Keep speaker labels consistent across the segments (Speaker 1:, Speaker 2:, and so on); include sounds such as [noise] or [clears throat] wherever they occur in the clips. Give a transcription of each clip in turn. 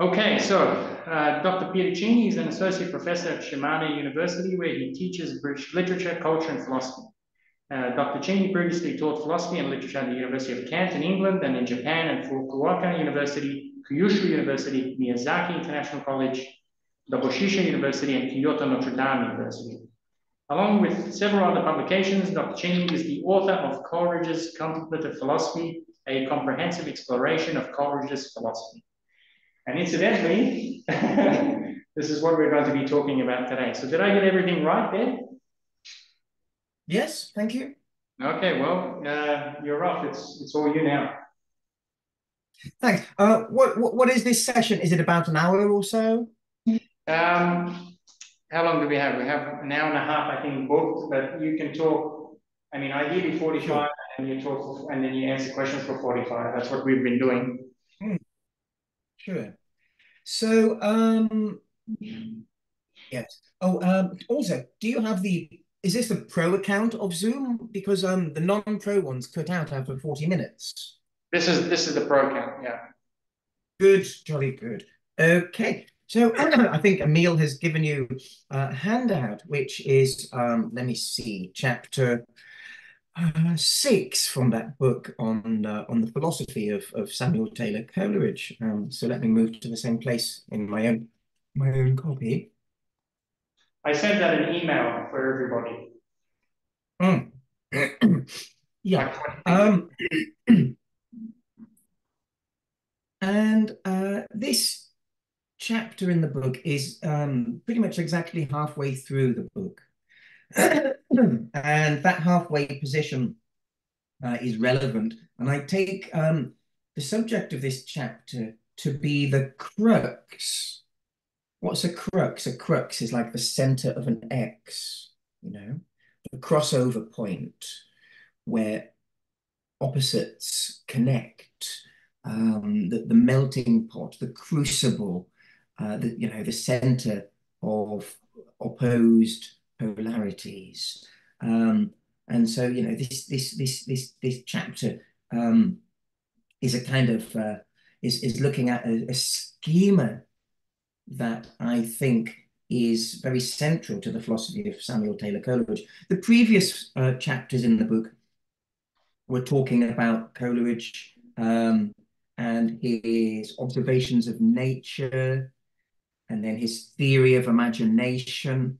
Speaker 1: Okay, so uh, Dr. Pieraccini is an associate professor at Shimane University where he teaches British literature, culture, and philosophy. Uh, Dr. Cheyne previously taught philosophy and literature at the University of Kent in England and in Japan and Fukuoka University, Kyushu University, Miyazaki International College, Doshisha University, and Kyoto Notre Dame University. Along with several other publications, Dr. Cheyne is the author of Coleridge's Contemplative Philosophy, a comprehensive exploration of Coleridge's philosophy. And incidentally, [laughs] this is what we're going to be talking about today. So did I get everything right there?
Speaker 2: Yes, thank you.
Speaker 1: Okay, well, uh, you're off. It's it's all you now.
Speaker 2: Thanks. Uh, what, what what is this session? Is it about an hour or so?
Speaker 1: Um, how long do we have? We have an hour and a half, I think, booked. But you can talk. I mean, ideally forty-five, sure. And you talk, and then you answer questions for forty-five. That's what we've been doing.
Speaker 2: Hmm. Sure. So, um, yes. Oh, um, also, do you have the, is this the pro account of Zoom? Because um, the non-pro ones cut out after 40 minutes.
Speaker 1: This is, this is the pro account, yeah.
Speaker 2: Good, jolly good. Okay. So [clears throat] I think Emil has given you a handout, which is, um, let me see, chapter uh, six from that book on uh, on the philosophy of, of Samuel Taylor Coleridge. Um, so let me move to the same place in my own my own copy.
Speaker 1: I sent out an email for everybody.
Speaker 2: Mm. [clears throat] yeah. Um, [clears throat] and uh, this chapter in the book is um, pretty much exactly halfway through the book. [coughs] and that halfway position uh, is relevant. And I take um, the subject of this chapter to be the crux. What's a crux? A crux is like the center of an X, you know, the crossover point where opposites connect, um, the, the melting pot, the crucible, uh, the, you know, the center of opposed polarities. Um, and so, you know, this this this this this chapter um, is a kind of uh, is is looking at a, a schema that I think is very central to the philosophy of Samuel Taylor Coleridge. The previous uh, chapters in the book were talking about Coleridge um, and his observations of nature, and then his theory of imagination,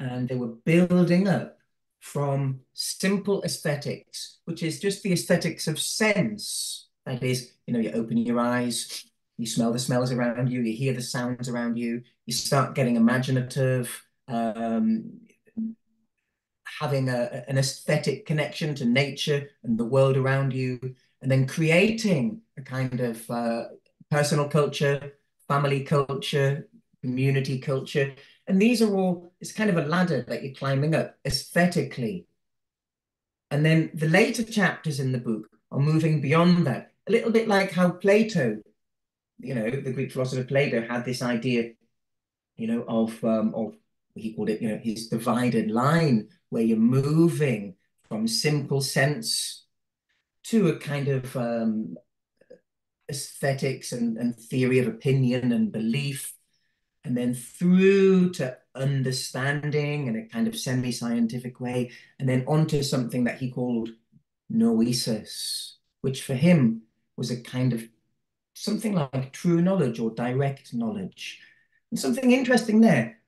Speaker 2: and they were building up from simple aesthetics, which is just the aesthetics of sense. That is, you know, you open your eyes, you smell the smells around you, you hear the sounds around you, you start getting imaginative, um, having a, an aesthetic connection to nature and the world around you, and then creating a kind of uh, personal culture, family culture, community culture, and these are all, it's kind of a ladder that you're climbing up aesthetically. And then the later chapters in the book are moving beyond that, a little bit like how Plato, you know, the Greek philosopher Plato had this idea, you know, of, um, of he called it, you know, his divided line, where you're moving from simple sense to a kind of um, aesthetics and, and theory of opinion and belief and then through to understanding in a kind of semi-scientific way, and then onto something that he called noesis, which for him was a kind of something like true knowledge or direct knowledge. And something interesting there.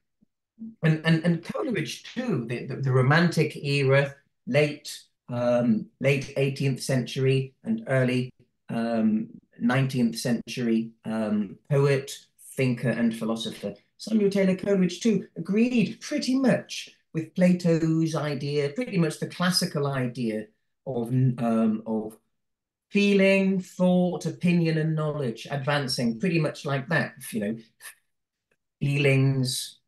Speaker 2: And, and, and Coleridge too, the, the, the romantic era, late um, late 18th century and early um, 19th century um, poet, thinker and philosopher. Samuel Taylor Coleridge, too, agreed pretty much with Plato's idea, pretty much the classical idea of, um, of feeling, thought, opinion, and knowledge advancing pretty much like that. You know, feelings.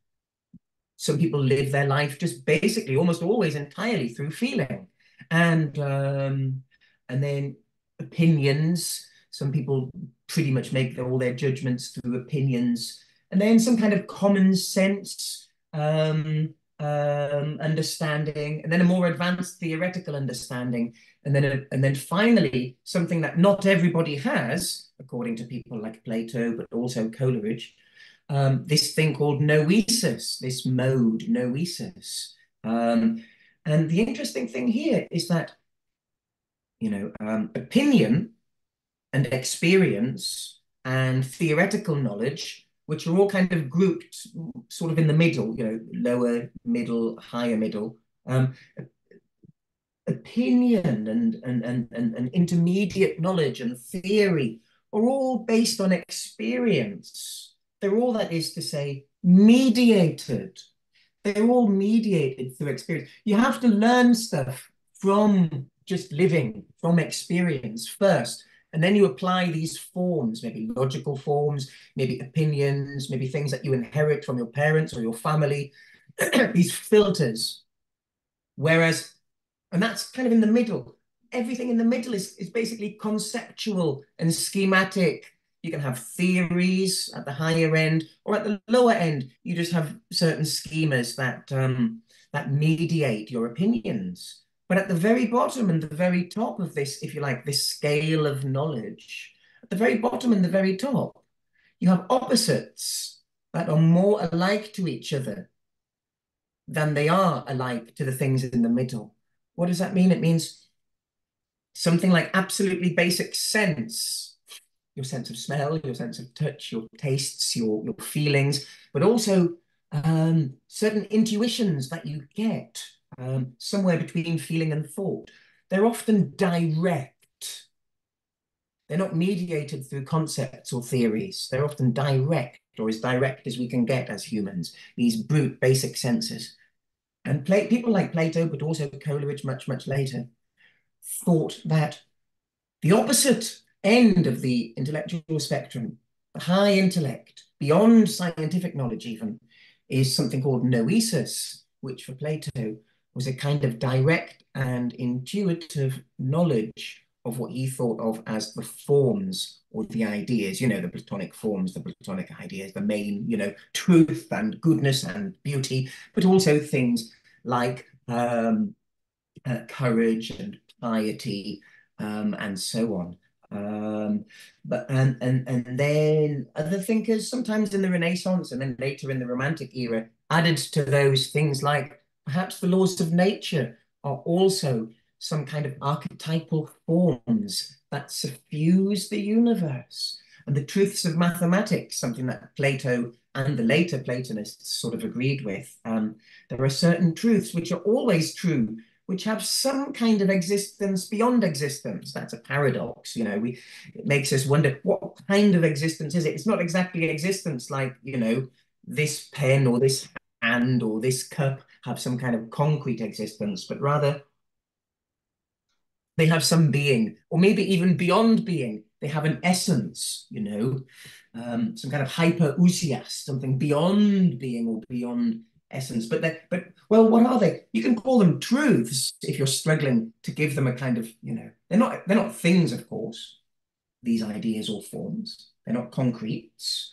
Speaker 2: Some people live their life just basically almost always entirely through feeling. And um, and then opinions. Some people pretty much make all their judgments through opinions, and then some kind of common sense, um, um, understanding, and then a more advanced theoretical understanding, and then a, and then finally something that not everybody has, according to people like Plato, but also Coleridge, um, this thing called noesis, this mode noesis. Um, and the interesting thing here is that, you know, um, opinion and experience and theoretical knowledge which are all kind of grouped sort of in the middle, you know, lower, middle, higher middle. Um, opinion and, and, and, and, and intermediate knowledge and theory are all based on experience. They're all, that is to say, mediated. They're all mediated through experience. You have to learn stuff from just living, from experience first. And then you apply these forms, maybe logical forms, maybe opinions, maybe things that you inherit from your parents or your family, [clears throat] these filters. Whereas, and that's kind of in the middle. Everything in the middle is, is basically conceptual and schematic. You can have theories at the higher end, or at the lower end, you just have certain schemas that um, that mediate your opinions. But at the very bottom and the very top of this, if you like, this scale of knowledge, at the very bottom and the very top, you have opposites that are more alike to each other than they are alike to the things in the middle. What does that mean? It means something like absolutely basic sense, your sense of smell, your sense of touch, your tastes, your, your feelings, but also um, certain intuitions that you get um, somewhere between feeling and thought. They're often direct. They're not mediated through concepts or theories. They're often direct, or as direct as we can get as humans, these brute basic senses. And people like Plato, but also Coleridge much, much later, thought that the opposite end of the intellectual spectrum, the high intellect, beyond scientific knowledge even, is something called noesis, which for Plato was a kind of direct and intuitive knowledge of what he thought of as the forms or the ideas, you know, the Platonic forms, the Platonic ideas, the main, you know, truth and goodness and beauty, but also things like um, uh, courage and piety um, and so on. Um, but and and and then other thinkers, sometimes in the Renaissance and then later in the Romantic era, added to those things like perhaps the laws of nature are also some kind of archetypal forms that suffuse the universe. And the truths of mathematics, something that Plato and the later Platonists sort of agreed with. Um, there are certain truths which are always true, which have some kind of existence beyond existence. That's a paradox, you know. We it makes us wonder what kind of existence is it? It's not exactly existence like, you know, this pen or this hand or this cup have some kind of concrete existence, but rather they have some being, or maybe even beyond being. They have an essence, you know, um, some kind of hyperousias, something beyond being or beyond essence. But they but well, what are they? You can call them truths if you're struggling to give them a kind of, you know, they're not they're not things, of course. These ideas or forms, they're not concretes.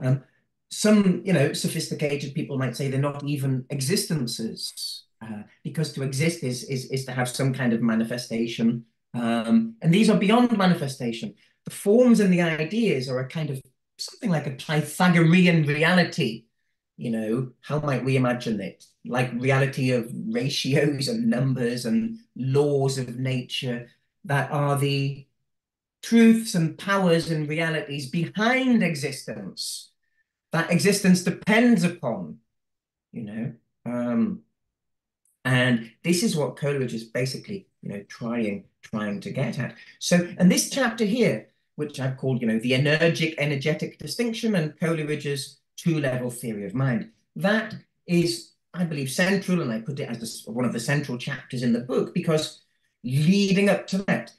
Speaker 2: Um, some, you know, sophisticated people might say they're not even existences, uh, because to exist is, is, is to have some kind of manifestation. Um, and these are beyond manifestation. The forms and the ideas are a kind of something like a Pythagorean reality. You know, how might we imagine it? Like reality of ratios and numbers and laws of nature that are the truths and powers and realities behind existence that existence depends upon, you know. Um, and this is what Coleridge is basically, you know, trying trying to get at. So, and this chapter here, which I've called, you know, the energic energetic distinction and Coleridge's two-level theory of mind, that is, I believe, central, and I put it as one of the central chapters in the book because leading up to that,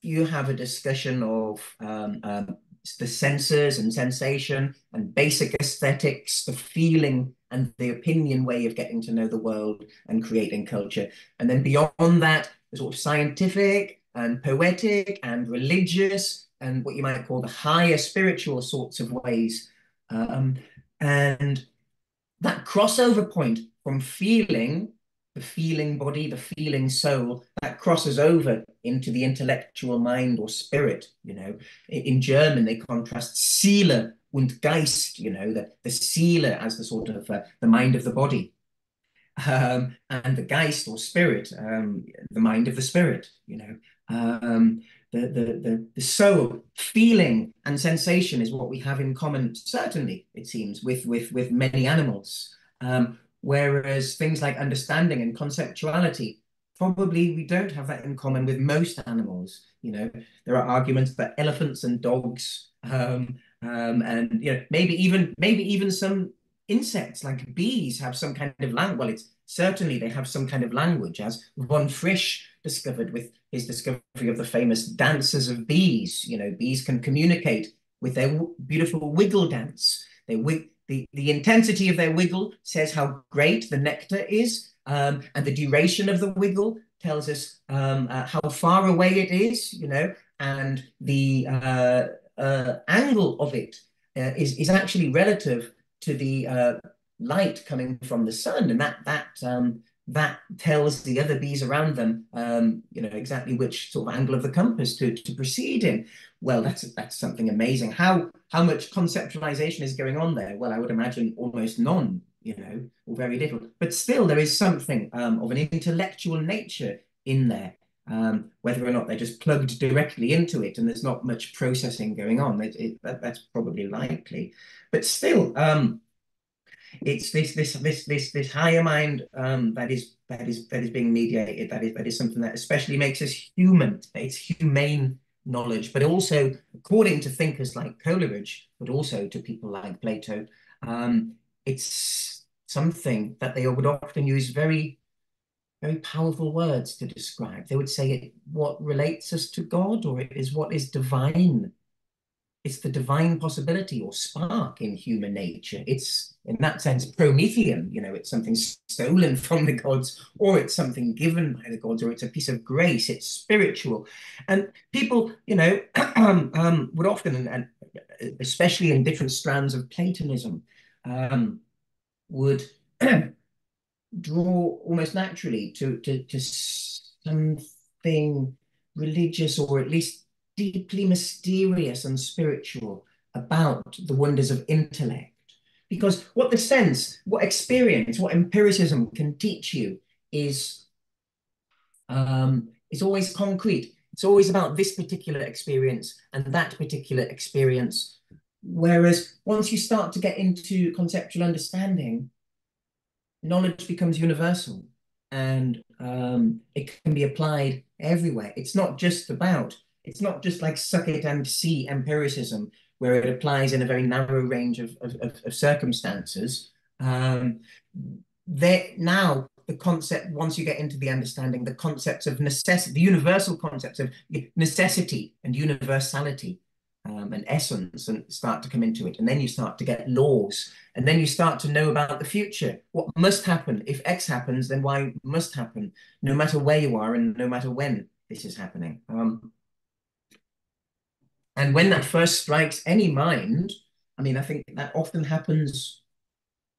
Speaker 2: you have a discussion of um, um, the senses and sensation and basic aesthetics, the feeling and the opinion way of getting to know the world and creating culture. And then beyond that, the sort of scientific and poetic and religious and what you might call the higher spiritual sorts of ways. Um, and that crossover point from feeling, the feeling body, the feeling soul, that crosses over into the intellectual mind or spirit, you know. In German, they contrast Seele und Geist, you know, the, the Seele as the sort of uh, the mind of the body. Um, and the Geist or spirit, um, the mind of the spirit, you know. Um, the, the, the, the soul, feeling and sensation is what we have in common, certainly, it seems, with, with, with many animals. Um, whereas things like understanding and conceptuality, probably we don't have that in common with most animals. You know, there are arguments that elephants and dogs, um, um, and you know, maybe even maybe even some insects like bees have some kind of language. Well, it's certainly they have some kind of language, as von Frisch discovered with his discovery of the famous dances of bees. You know, bees can communicate with their beautiful wiggle dance. They wig the, the intensity of their wiggle says how great the nectar is, um, and the duration of the wiggle tells us um, uh, how far away it is, you know, and the uh, uh, angle of it uh, is is actually relative to the uh, light coming from the sun, and that that um, that tells the other bees around them, um, you know, exactly which sort of angle of the compass to, to proceed in. Well, that's that's something amazing. How how much conceptualization is going on there? Well, I would imagine almost none, you know, or very little. But still, there is something um, of an intellectual nature in there. Um, whether or not they're just plugged directly into it and there's not much processing going on, it, it, that, that's probably likely. But still, um, it's this this this this this higher mind um, that is that is that is being mediated. That is that is something that especially makes us human. It's humane knowledge, but also according to thinkers like Coleridge, but also to people like Plato, um, it's something that they would often use very very powerful words to describe. They would say it what relates us to God, or it is what is divine it's the divine possibility or spark in human nature. It's in that sense Promethean, you know, it's something stolen from the gods, or it's something given by the gods, or it's a piece of grace, it's spiritual. And people, you know, [clears throat] um, um, would often, and especially in different strands of Platonism, um, would [clears throat] draw almost naturally to, to, to something religious or at least deeply mysterious and spiritual about the wonders of intellect. Because what the sense, what experience, what empiricism can teach you is, um, is always concrete. It's always about this particular experience and that particular experience. Whereas once you start to get into conceptual understanding, knowledge becomes universal and um, it can be applied everywhere. It's not just about it's not just like suck it and see empiricism where it applies in a very narrow range of, of, of circumstances. Um, there now the concept once you get into the understanding the concepts of necessity the universal concepts of necessity and universality um, and essence and start to come into it and then you start to get laws and then you start to know about the future what must happen if x happens then y must happen no matter where you are and no matter when this is happening um, and when that first strikes any mind, I mean, I think that often happens,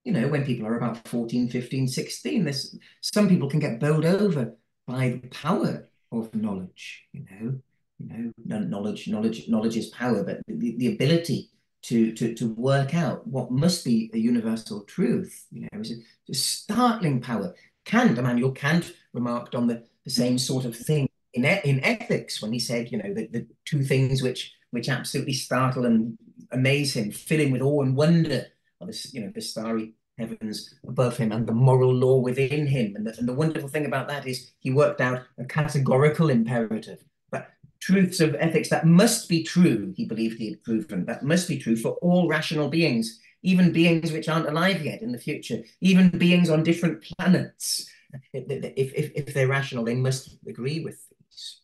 Speaker 2: you know, when people are about 14, 15, 16. There's, some people can get bowled over by the power of knowledge, you know. You know, knowledge, knowledge, knowledge is power, but the, the ability to, to, to work out what must be a universal truth, you know, is a, a startling power. Kant, Immanuel Kant remarked on the, the same sort of thing in, in ethics when he said, you know, the, the two things which which absolutely startle and amaze him, fill him with awe and wonder of this, you know, the starry heavens above him and the moral law within him. And the, and the wonderful thing about that is he worked out a categorical imperative, but truths of ethics that must be true, he believed he had proven, that must be true for all rational beings, even beings which aren't alive yet in the future, even beings on different planets. If, if, if they're rational, they must agree with these.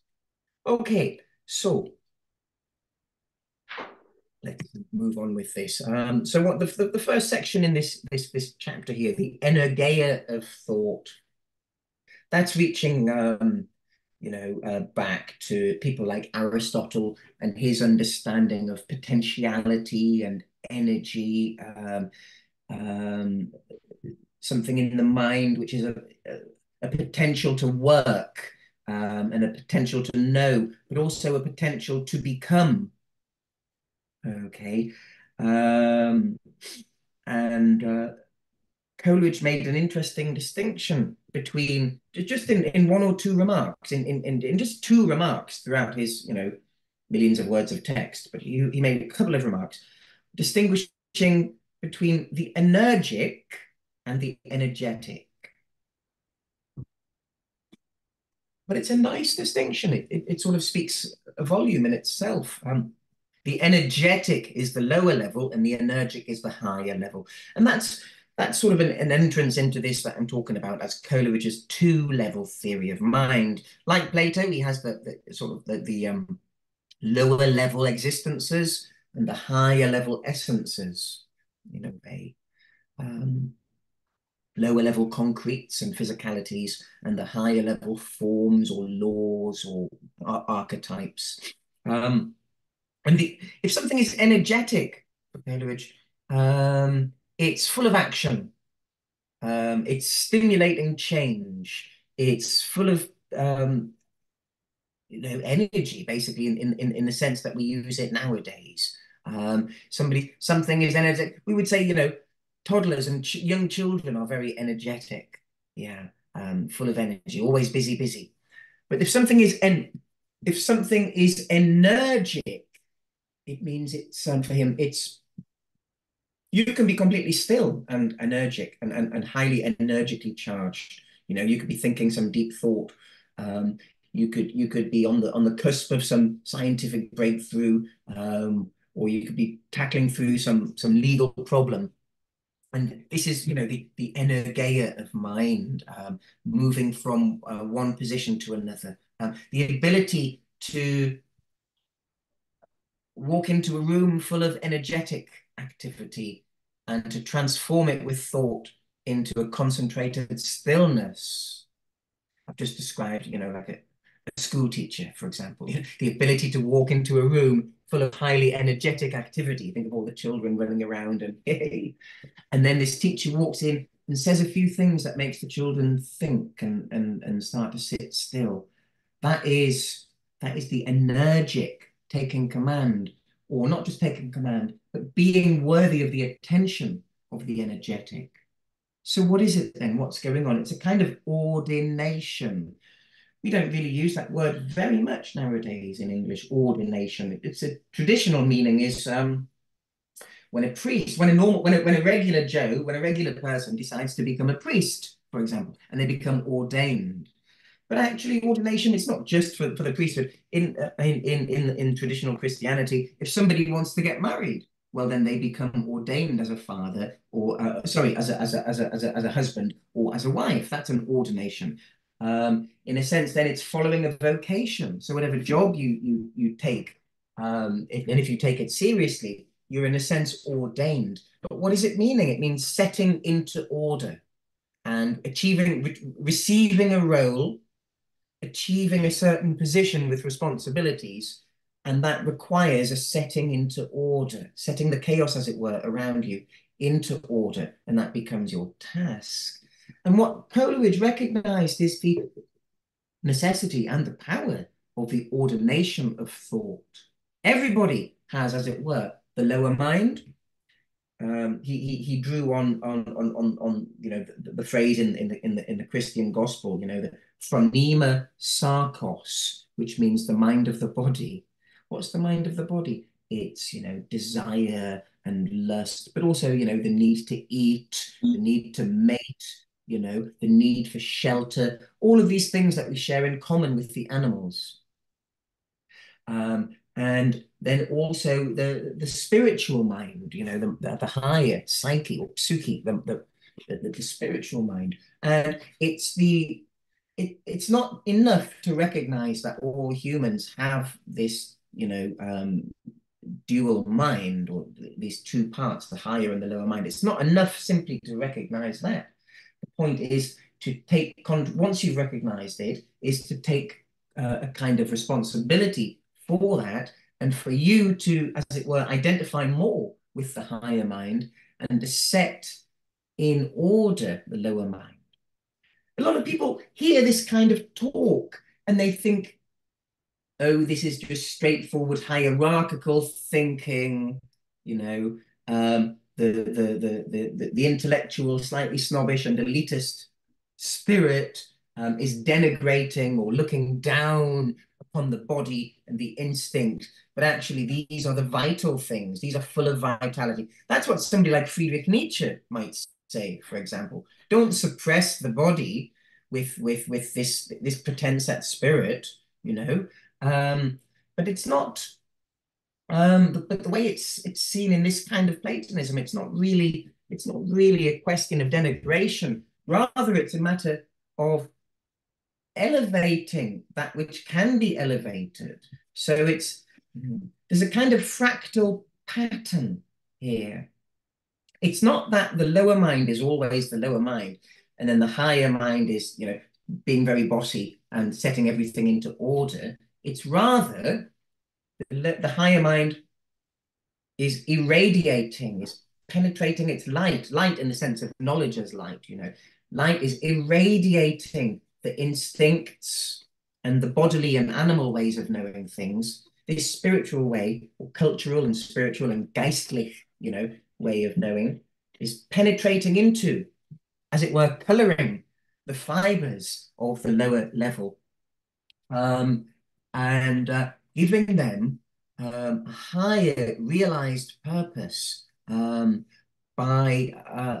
Speaker 2: Okay, so let's move on with this. Um, so what the, the, the, first section in this, this, this chapter here, the energeia of thought, that's reaching, um, you know, uh, back to people like Aristotle and his understanding of potentiality and energy, um, um, something in the mind which is a, a, a potential to work um, and a potential to know, but also a potential to become. Okay. Um, and uh, Coleridge made an interesting distinction between just in, in one or two remarks, in, in, in just two remarks throughout his, you know, millions of words of text, but he, he made a couple of remarks distinguishing between the energic and the energetic. But it's a nice distinction. It, it, it sort of speaks a volume in itself. Um, the energetic is the lower level and the energic is the higher level. And that's that's sort of an, an, entrance into this that I'm talking about as Coleridge's two-level theory of mind. Like Plato, he has the, the sort of the, the um, lower level existences and the higher level essences, in a way. Um, lower level concretes and physicalities and the higher level forms or laws or ar archetypes. Um, and the, if something is energetic, um, it's full of action. Um, it's stimulating change. It's full of um, you know energy, basically, in, in in the sense that we use it nowadays. Um, somebody, something is energetic. We would say, you know, toddlers and ch young children are very energetic. Yeah, um, full of energy, always busy, busy. But if something is en if something is energetic, it means it's um, for him. It's you can be completely still and energic and, and, and highly energetically charged. You know, you could be thinking some deep thought. Um, you could you could be on the on the cusp of some scientific breakthrough, um, or you could be tackling through some some legal problem. And this is, you know, the the energeia of mind, um, moving from uh, one position to another. Um, the ability to walk into a room full of energetic activity and to transform it with thought into a concentrated stillness. I've just described, you know, like a, a school teacher, for example, [laughs] the ability to walk into a room full of highly energetic activity. Think of all the children running around and [laughs] hey. And then this teacher walks in and says a few things that makes the children think and, and, and start to sit still. That is, that is the energic taking command, or not just taking command, but being worthy of the attention of the energetic. So what is it then? What's going on? It's a kind of ordination. We don't really use that word very much nowadays in English, ordination. It's a traditional meaning is um, when a priest, when a normal, when a, when a regular Joe, when a regular person decides to become a priest, for example, and they become ordained. But actually, ordination is not just for, for the priesthood. In, uh, in, in, in, in traditional Christianity, if somebody wants to get married, well, then they become ordained as a father or, uh, sorry, as a, as, a, as, a, as, a, as a husband or as a wife. That's an ordination. Um, in a sense, then it's following a vocation. So whatever job you, you, you take, um, if, and if you take it seriously, you're in a sense ordained. But what is it meaning? It means setting into order and achieving, re receiving a role, achieving a certain position with responsibilities, and that requires a setting into order, setting the chaos, as it were, around you into order. And that becomes your task. And what Coleridge recognized is the necessity and the power of the ordination of thought. Everybody has, as it were, the lower mind. Um, he, he he drew on on on on, on you know the, the, phrase in, in the in the in the Christian gospel, you know, the phronema sarkos, which means the mind of the body. What's the mind of the body? It's, you know, desire and lust, but also, you know, the need to eat, the need to mate, you know, the need for shelter, all of these things that we share in common with the animals. Um, and then also the the spiritual mind, you know, the, the higher psyche or psyche, the, the, the, the spiritual mind. And it's the it, it's not enough to recognize that all humans have this you know, um, dual mind or these two parts, the higher and the lower mind. It's not enough simply to recognize that. The point is to take, once you've recognized it, is to take uh, a kind of responsibility for that and for you to, as it were, identify more with the higher mind and to set in order, the lower mind. A lot of people hear this kind of talk and they think, oh, this is just straightforward hierarchical thinking, you know, um, the, the, the, the, the intellectual, slightly snobbish and elitist spirit um, is denigrating or looking down upon the body and the instinct, but actually these are the vital things. These are full of vitality. That's what somebody like Friedrich Nietzsche might say, for example. Don't suppress the body with with with this this pretense at spirit, you know. Um, but it's not. Um, but, but the way it's it's seen in this kind of Platonism, it's not really it's not really a question of denigration. Rather, it's a matter of elevating that which can be elevated. So it's there's a kind of fractal pattern here. It's not that the lower mind is always the lower mind, and then the higher mind is, you know, being very bossy and setting everything into order. It's rather the, the higher mind is irradiating, is penetrating its light, light in the sense of knowledge as light, you know. Light is irradiating the instincts and the bodily and animal ways of knowing things, this spiritual way, or cultural and spiritual and geistlich, you know, way of knowing, is penetrating into, as it were, coloring the fibers of the lower level um, and uh, giving them um, a higher realized purpose um, by uh,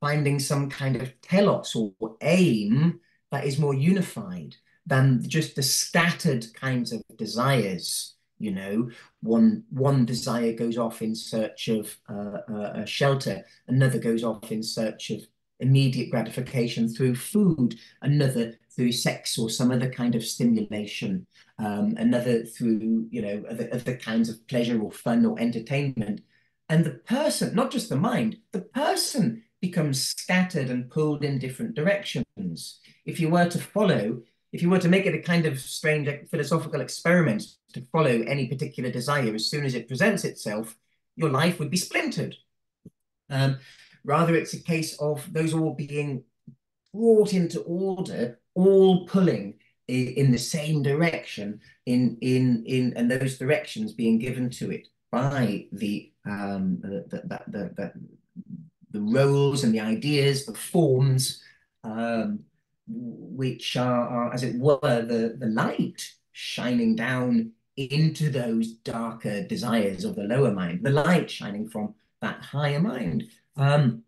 Speaker 2: finding some kind of telos or aim that is more unified than just the scattered kinds of desires. You know, one one desire goes off in search of uh, uh, a shelter, another goes off in search of immediate gratification through food, another through sex or some other kind of stimulation, um, another through you know other, other kinds of pleasure or fun or entertainment. And the person, not just the mind, the person becomes scattered and pulled in different directions. If you were to follow, if you were to make it a kind of strange philosophical experiment to follow any particular desire as soon as it presents itself, your life would be splintered. Um, rather, it's a case of those all being brought into order, all pulling in, in the same direction, in in in and those directions being given to it by the um, the, the, the, the the roles and the ideas, the forms, um, which are, are, as it were, the, the light shining down into those darker desires of the lower mind, the light shining from that higher mind. Um,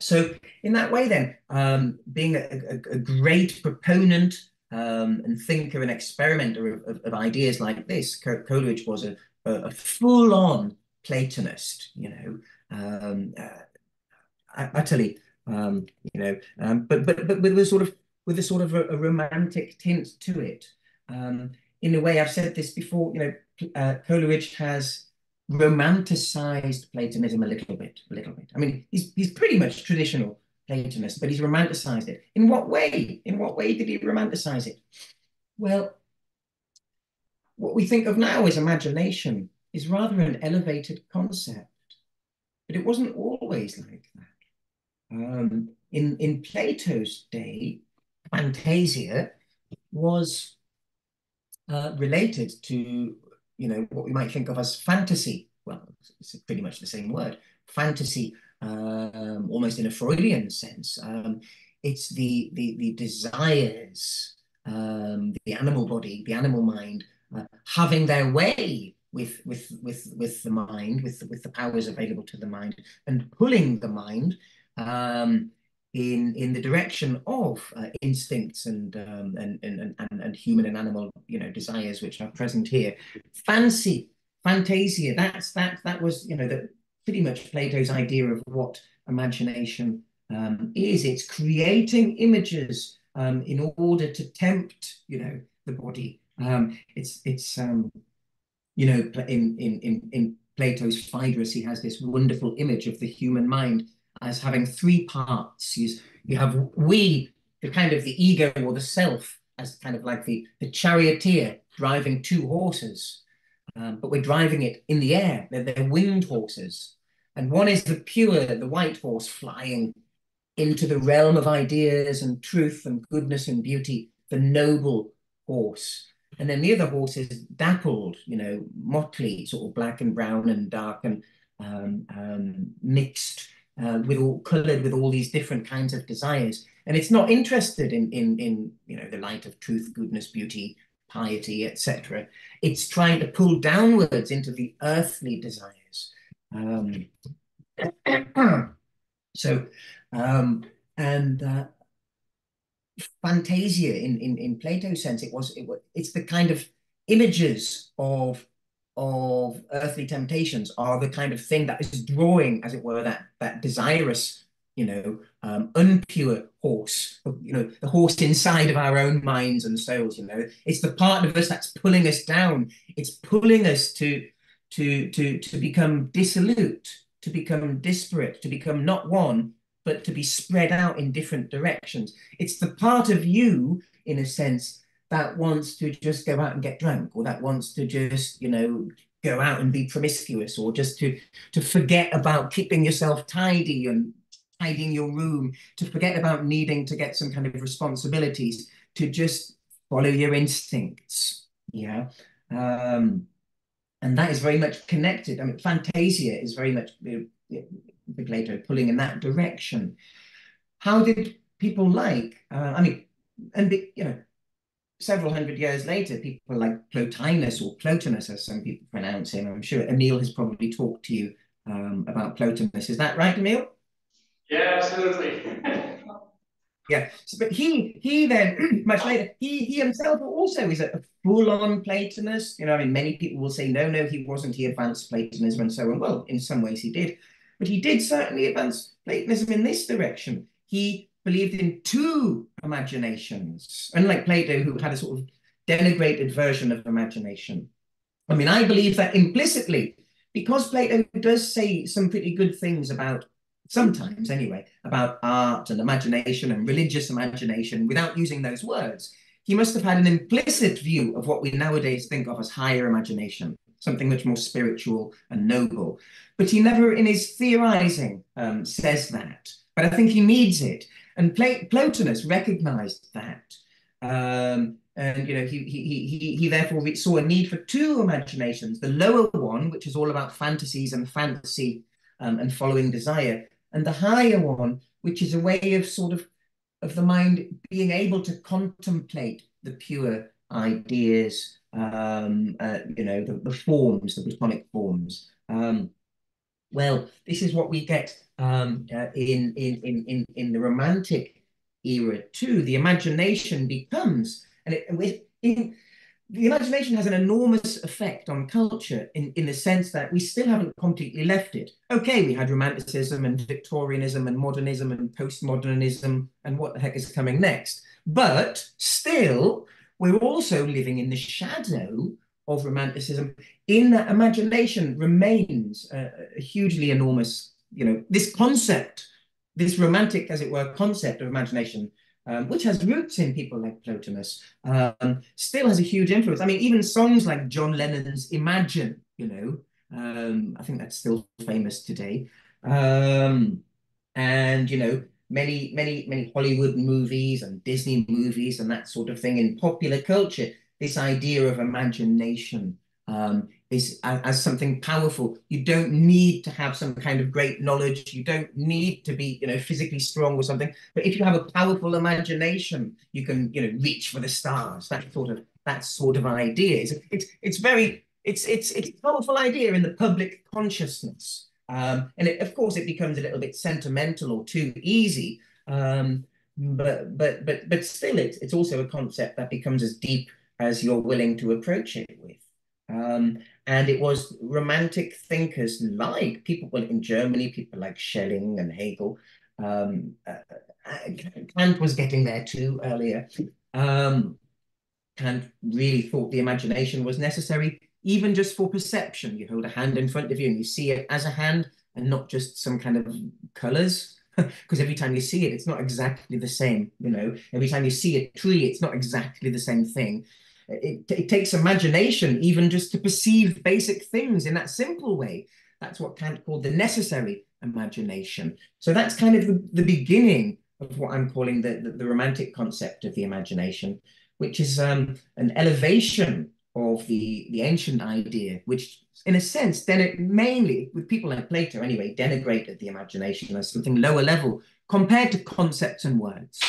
Speaker 2: so in that way, then, um, being a, a, a, great proponent um, and thinker and experimenter of, of, of, ideas like this, Coleridge was a, a full-on Platonist, you know, um, uh, utterly, um, you know, um, but but but with a sort of with a sort of a, a romantic tint to it. Um, in a way, I've said this before. You know, uh, Coleridge has romanticized Platonism a little bit, a little bit. I mean, he's he's pretty much traditional Platonist, but he's romanticized it. In what way? In what way did he romanticize it? Well, what we think of now as imagination is rather an elevated concept, but it wasn't always like. Um, in, in Plato's day, fantasia was uh, related to, you know, what we might think of as fantasy. Well, it's pretty much the same word. Fantasy, um, almost in a Freudian sense. Um, it's the, the, the desires, um, the animal body, the animal mind, uh, having their way with with with with the mind, with with the powers available to the mind, and pulling the mind um, in in the direction of uh, instincts and, um, and, and and and human and animal you know desires which are present here. Fancy, fantasia. That's that that was you know the pretty much Plato's idea of what imagination um, is. It's creating images um, in order to tempt you know the body. Um, it's it's um, you know in in in in Plato's Phaedrus he has this wonderful image of the human mind as having three parts. You, you have we, the kind of the ego or the self, as kind of like the, the charioteer driving two horses, um, but we're driving it in the air. They're, they're winged horses. And one is the pure, the white horse flying into the realm of ideas and truth and goodness and beauty, the noble horse. And then the other horse is dappled, you know, motley, sort of black and brown and dark and um, um, mixed uh, with all colored with all these different kinds of desires. And it's not interested in, in, in you know, the light of truth, goodness, beauty, piety, etc. It's trying to pull downwards into the earthly desires. Um, [clears throat] so, um, and uh, fantasia in, in, in Plato's sense, it was, it was it's the kind of images of of earthly temptations are the kind of thing that is drawing, as it were, that that desirous, you know, um, unpure horse, you know, the horse inside of our own minds and souls. You know, it's the part of us that's pulling us down. It's pulling us to to to to become dissolute, to become disparate, to become not one, but to be spread out in different directions. It's the part of you, in a sense, that wants to just go out and get drunk or that wants to just you know go out and be promiscuous or just to to forget about keeping yourself tidy and tidying your room to forget about needing to get some kind of responsibilities to just follow your instincts yeah um and that is very much connected. I mean fantasia is very much the Plato pulling in that direction. How did people like uh, i mean and the, you know several hundred years later, people like Plotinus or Plotinus, as some people pronounce him, I'm sure Emil has probably talked to you um, about Plotinus. Is that right, Emil?
Speaker 1: Yeah, absolutely. [laughs]
Speaker 2: yeah, so, but he he then [clears throat] much later he he himself also is a, full-on Platonist. You know, I mean, many people will say no, no, he wasn't. He advanced Platonism and so on. Well, in some ways he did, but he did certainly advance Platonism in this direction. He believed in two imaginations, unlike Plato, who had a sort of denigrated version of imagination. I mean, I believe that implicitly, because Plato does say some pretty good things about, sometimes anyway, about art and imagination and religious imagination without using those words, he must have had an implicit view of what we nowadays think of as higher imagination, something much more spiritual and noble. But he never, in his theorizing, um, says that. But I think he needs it. And Pl Plotinus recognized that. Um, and you know, he, he, he, he therefore saw a need for two imaginations, the lower one, which is all about fantasies and fantasy um, and following desire, and the higher one, which is a way of sort of of the mind being able to contemplate the pure ideas, um, uh, you know, the, the forms, the Platonic forms. Um, well, this is what we get um, uh, in, in, in, in the Romantic era too. The imagination becomes, and it, in, the imagination has an enormous effect on culture in, in the sense that we still haven't completely left it. Okay, we had Romanticism and Victorianism and modernism and postmodernism and what the heck is coming next. But still, we're also living in the shadow of Romanticism in that imagination remains a, a hugely enormous, you know, this concept, this romantic, as it were, concept of imagination, um, which has roots in people like Plotinus, um, still has a huge influence. I mean, even songs like John Lennon's Imagine, you know, um, I think that's still famous today. Um, and, you know, many, many, many Hollywood movies and Disney movies and that sort of thing in popular culture this idea of imagination um, is as, something powerful. You don't need to have some kind of great knowledge. You don't need to be, you know, physically strong or something. But if you have a powerful imagination, you can, you know, reach for the stars. That sort of that sort of idea. It's it's, it's very it's it's it's a powerful idea in the public consciousness. Um, and it, of course, it becomes a little bit sentimental or too easy. Um, but but but but still, it's it's also a concept that becomes as deep as you're willing to approach it with. Um, and it was romantic thinkers like people well, in Germany, people like Schelling and Hegel. Um, uh, uh, Kant was getting there too earlier. Um, Kant really thought the imagination was necessary, even just for perception. You hold a hand in front of you and you see it as a hand and not just some kind of colors. [laughs] Because every time you see it, it's not exactly the same. You know, every time you see a tree, it's not exactly the same thing it, it takes imagination even just to perceive basic things in that simple way That's what Kant called the necessary imagination. So that's kind of the, the beginning of what I'm calling the, the, the, romantic concept of the imagination, which is um, an elevation of the, the ancient idea, which in a sense, then it mainly, with people like Plato anyway, denigrated the imagination as something lower level compared to concepts and words.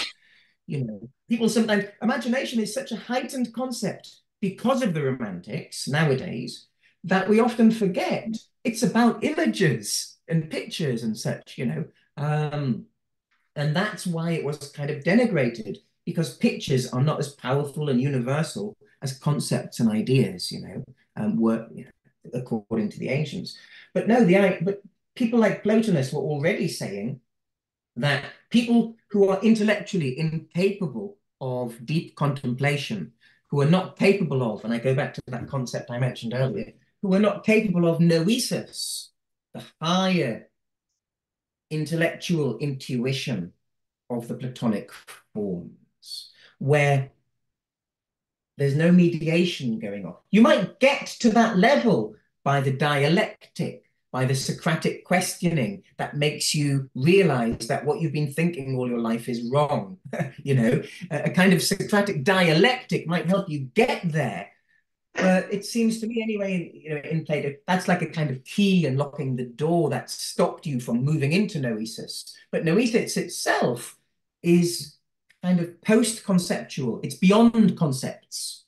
Speaker 2: You know, people sometimes, imagination is such a heightened concept because of the romantics nowadays that we often forget it's about images and pictures and such, you know. Um, and that's why it was kind of denigrated because pictures are not as powerful and universal as concepts and ideas, you know, um, were you know, according to the ancients. But no, the but people like Plotinus were already saying that people who are intellectually incapable of deep contemplation, who are not capable of, and I go back to that concept I mentioned earlier, who are not capable of noesis, the higher intellectual intuition of the Platonic forms, where there's no mediation going on. You might get to that level by the dialectic, by the Socratic questioning that makes you realize that what you've been thinking all your life is wrong. [laughs] you know, a, a kind of Socratic dialectic might help you get there. But it seems to me, anyway, you know, in Plato, that's like a kind of key unlocking the door that stopped you from moving into noesis. But noesis itself is kind of post-conceptual. It's beyond concepts,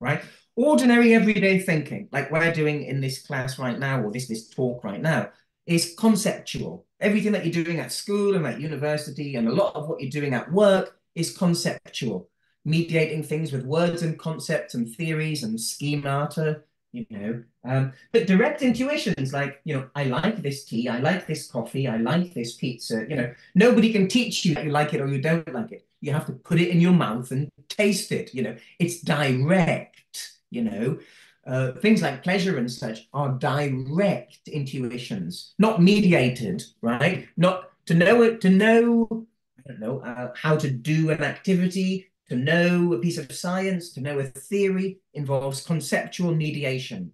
Speaker 2: right? Ordinary everyday thinking, like we're doing in this class right now, or this, this talk right now, is conceptual. Everything that you're doing at school and at university and a lot of what you're doing at work is conceptual, mediating things with words and concepts and theories and schemata, you know. Um, but direct intuitions like, you know, I like this tea, I like this coffee, I like this pizza, you know, nobody can teach you that you like it or you don't like it. You have to put it in your mouth and taste it. You know, it's direct. You know, uh, things like pleasure and such are direct intuitions, not mediated. Right? Not to know it. To know, I don't know uh, how to do an activity. To know a piece of science, to know a theory involves conceptual mediation.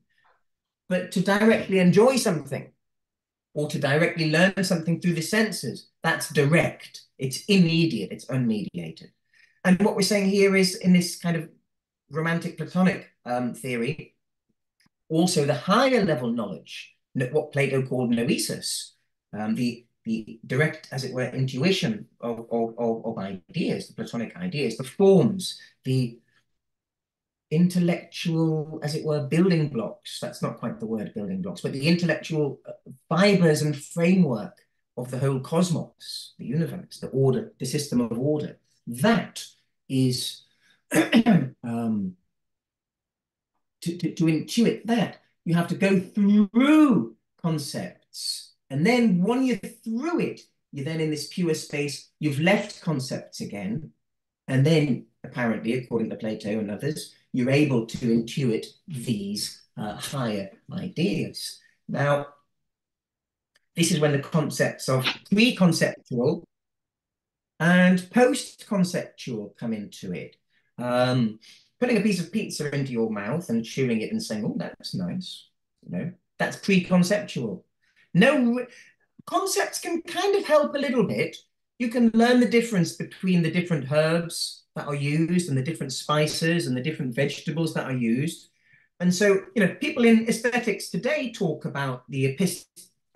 Speaker 2: But to directly enjoy something or to directly learn something through the senses, that's direct. It's immediate, it's unmediated. And what we're saying here is in this kind of romantic platonic um, theory, also the higher level knowledge, what Plato called noesis, um, the, the direct, as it were, intuition of, of, of, ideas, the platonic ideas, the forms, the intellectual, as it were, building blocks. That's not quite the word building blocks, but the intellectual uh, fibers and framework of the whole cosmos, the universe, the order, the system of order. That is [clears throat] um, to, to, to intuit that, you have to go through concepts. And then when you're through it, you're then in this pure space, you've left concepts again. And then, apparently, according to Plato and others, you're able to intuit these uh, higher ideas. Now, this is when the concepts of pre-conceptual and post-conceptual come into it. Um, putting a piece of pizza into your mouth and chewing it and saying, "Oh, that's nice," you know, that's pre-conceptual. No, concepts can kind of help a little bit. You can learn the difference between the different herbs that are used and the different spices and the different vegetables that are used. And so, you know, people in aesthetics today talk about the epist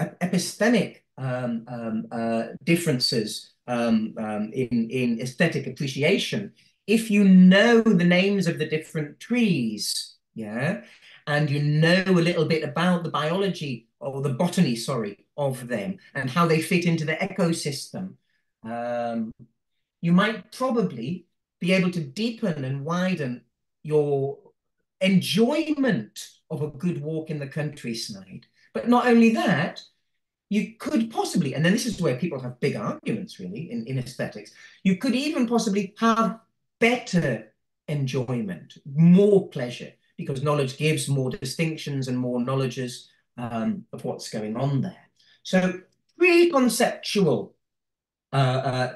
Speaker 2: epistemic um, um, uh, differences um, um, in, in aesthetic appreciation. If you know the names of the different trees, yeah, and you know a little bit about the biology or the botany, sorry, of them and how they fit into the ecosystem, um, you might probably be able to deepen and widen your enjoyment of a good walk in the countryside. But not only that, you could possibly, and then this is where people have big arguments really in, in aesthetics, you could even possibly have better enjoyment, more pleasure, because knowledge gives more distinctions and more knowledges um, of what's going on there. So pre-conceptual, uh, uh,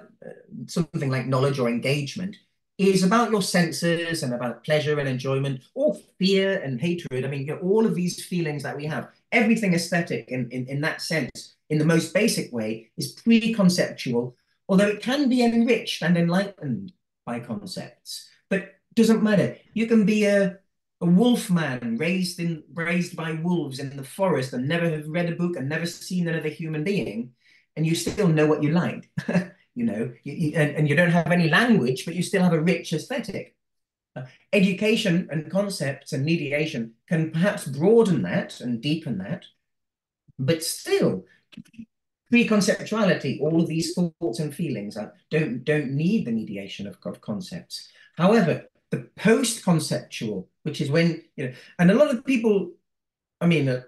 Speaker 2: something like knowledge or engagement is about your senses and about pleasure and enjoyment, or fear and hatred. I mean, you know, all of these feelings that we have, everything aesthetic in, in, in that sense, in the most basic way, is pre-conceptual, although it can be enriched and enlightened by concepts. But doesn't matter. You can be a a wolf man raised in raised by wolves in the forest and never have read a book and never seen another human being, and you still know what you like. [laughs] you know, you, you, and, and you don't have any language, but you still have a rich aesthetic. Uh, education and concepts and mediation can perhaps broaden that and deepen that, but still, pre-conceptuality, all of these thoughts and feelings don't don't need the mediation of, of concepts. However, the post-conceptual, which is when you know, and a lot of people, I mean, a,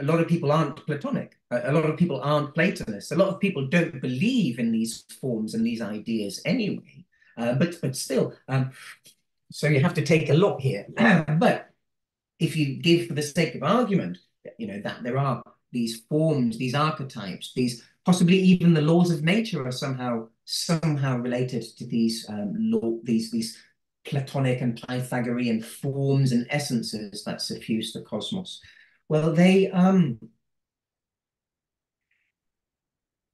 Speaker 2: a lot of people aren't Platonic. A, a, lot of people aren't Platonists. A lot of people don't believe in these forms and these ideas anyway. Uh, but but still, um, so you have to take a look here. [clears throat] but if you give, for the sake of argument, you know that there are these forms, these archetypes, these possibly even the laws of nature are somehow somehow related to these um, law, these these Platonic and Pythagorean forms and essences that suffuse the cosmos. Well, they um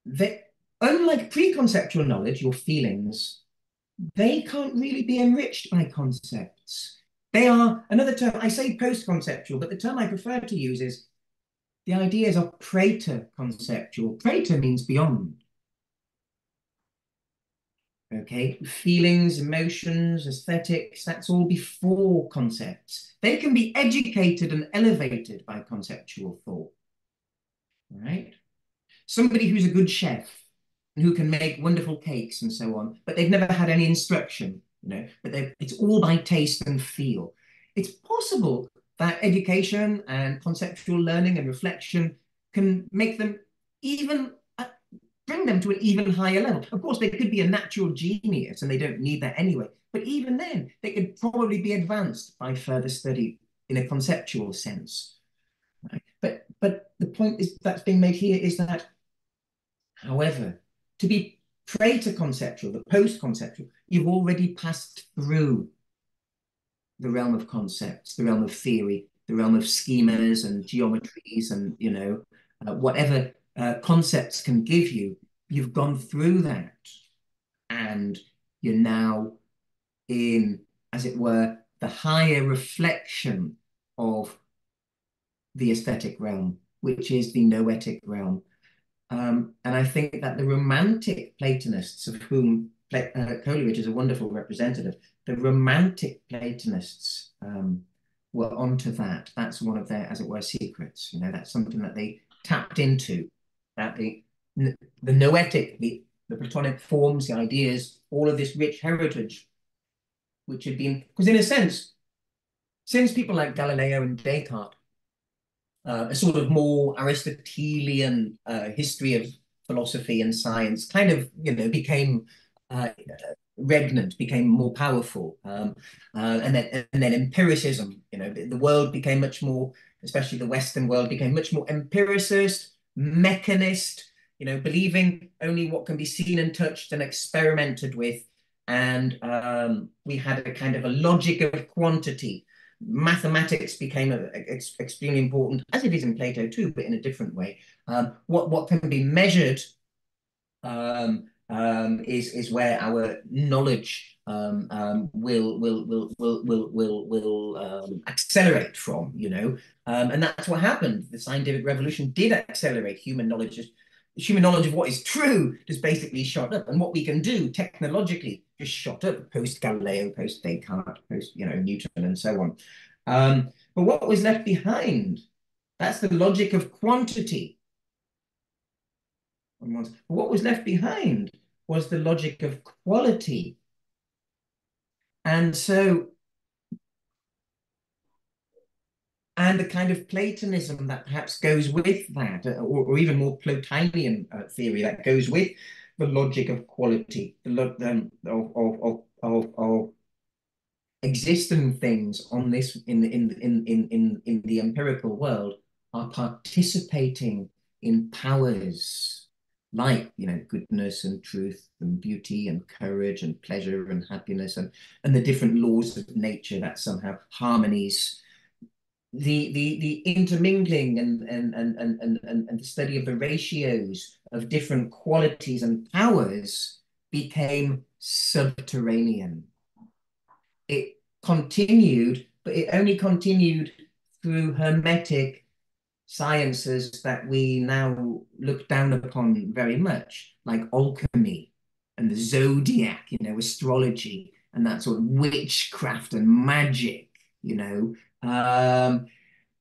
Speaker 2: they unlike pre-conceptual knowledge, your feelings, they can't really be enriched by concepts. They are another term, I say post-conceptual, but the term I prefer to use is the ideas are praeter-conceptual. Praeter means beyond. Okay, feelings, emotions, aesthetics, that's all before concepts. They can be educated and elevated by conceptual thought. Right? Somebody who's a good chef and who can make wonderful cakes and so on, but they've never had any instruction, you know, but it's all by taste and feel. It's possible that education and conceptual learning and reflection can make them even uh, bring them to an even higher level. Of course, they could be a natural genius and they don't need that anyway. But even then, they could probably be advanced by further study in a conceptual sense. Right? But but the point is that's being made here is that, however, to be praeter-conceptual, the post-conceptual, you've already passed through the realm of concepts, the realm of theory, the realm of schemas and geometries and you know uh, whatever uh, concepts can give you, you've gone through that and you're now in, as it were, the higher reflection of the aesthetic realm, which is the noetic realm. Um, and I think that the romantic Platonists, of whom uh, Coleridge is a wonderful representative, the romantic Platonists um, were onto that. That's one of their, as it were, secrets. You know, that's something that they tapped into that the, the noetic, the, the Platonic forms, the ideas, all of this rich heritage, which had been, because in a sense, since people like Galileo and Descartes, uh, a sort of more Aristotelian uh, history of philosophy and science kind of, you know, became uh, regnant, became more powerful, um, uh, and then and then empiricism. You know, the world became much more, especially the Western world, became much more empiricist, mechanist, you know, believing only what can be seen and touched and experimented with. And um, we had a kind of a logic of quantity. Mathematics became a, a, extremely important, as it is in Plato too, but in a different way. Um, what what can be measured um, um, is is where our knowledge um, um, will, will will will will will will um, accelerate from. You know, um, and that's what happened. The scientific revolution did accelerate human knowledge. Human knowledge of what is true just basically shot up, and what we can do technologically just shot up post Galileo, post Descartes, post you know Newton, and so on. Um, but what was left behind? That's the logic of quantity. What was left behind was the logic of quality. And so and the kind of Platonism that perhaps goes with that, or, or even more Plotinian uh, theory that goes with the logic of quality, the um, of, of, of, of, of existing things on this in in in in in in the empirical world are participating in powers like you know goodness and truth and beauty and courage and pleasure and happiness and and the different laws of nature that somehow harmonies. The the the intermingling and and and and and, and the study of the ratios of different qualities and powers became subterranean. It continued but it only continued through hermetic sciences that we now look down upon very much, like alchemy and the zodiac, you know, astrology and that sort of witchcraft and magic, you know. Um,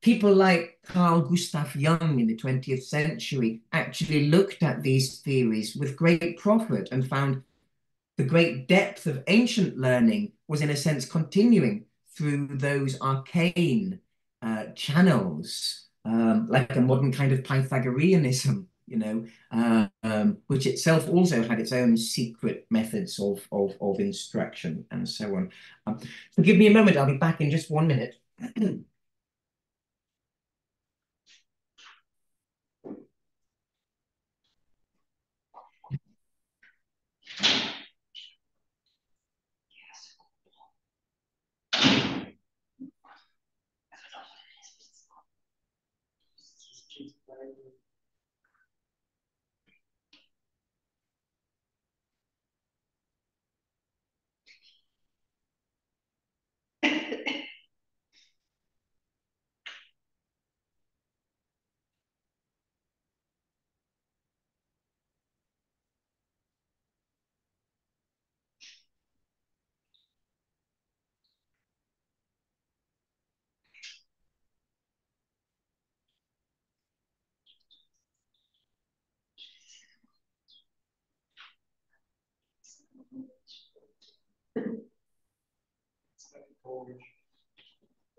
Speaker 2: people like Carl Gustav Jung in the 20th century actually looked at these theories with great profit and found the great depth of ancient learning was, in a sense, continuing through those arcane uh, channels, um, like a modern kind of Pythagoreanism, you know, uh, um, which itself also had its own secret methods of, of, of instruction and so on. Um, so give me a moment, I'll be back in just one minute.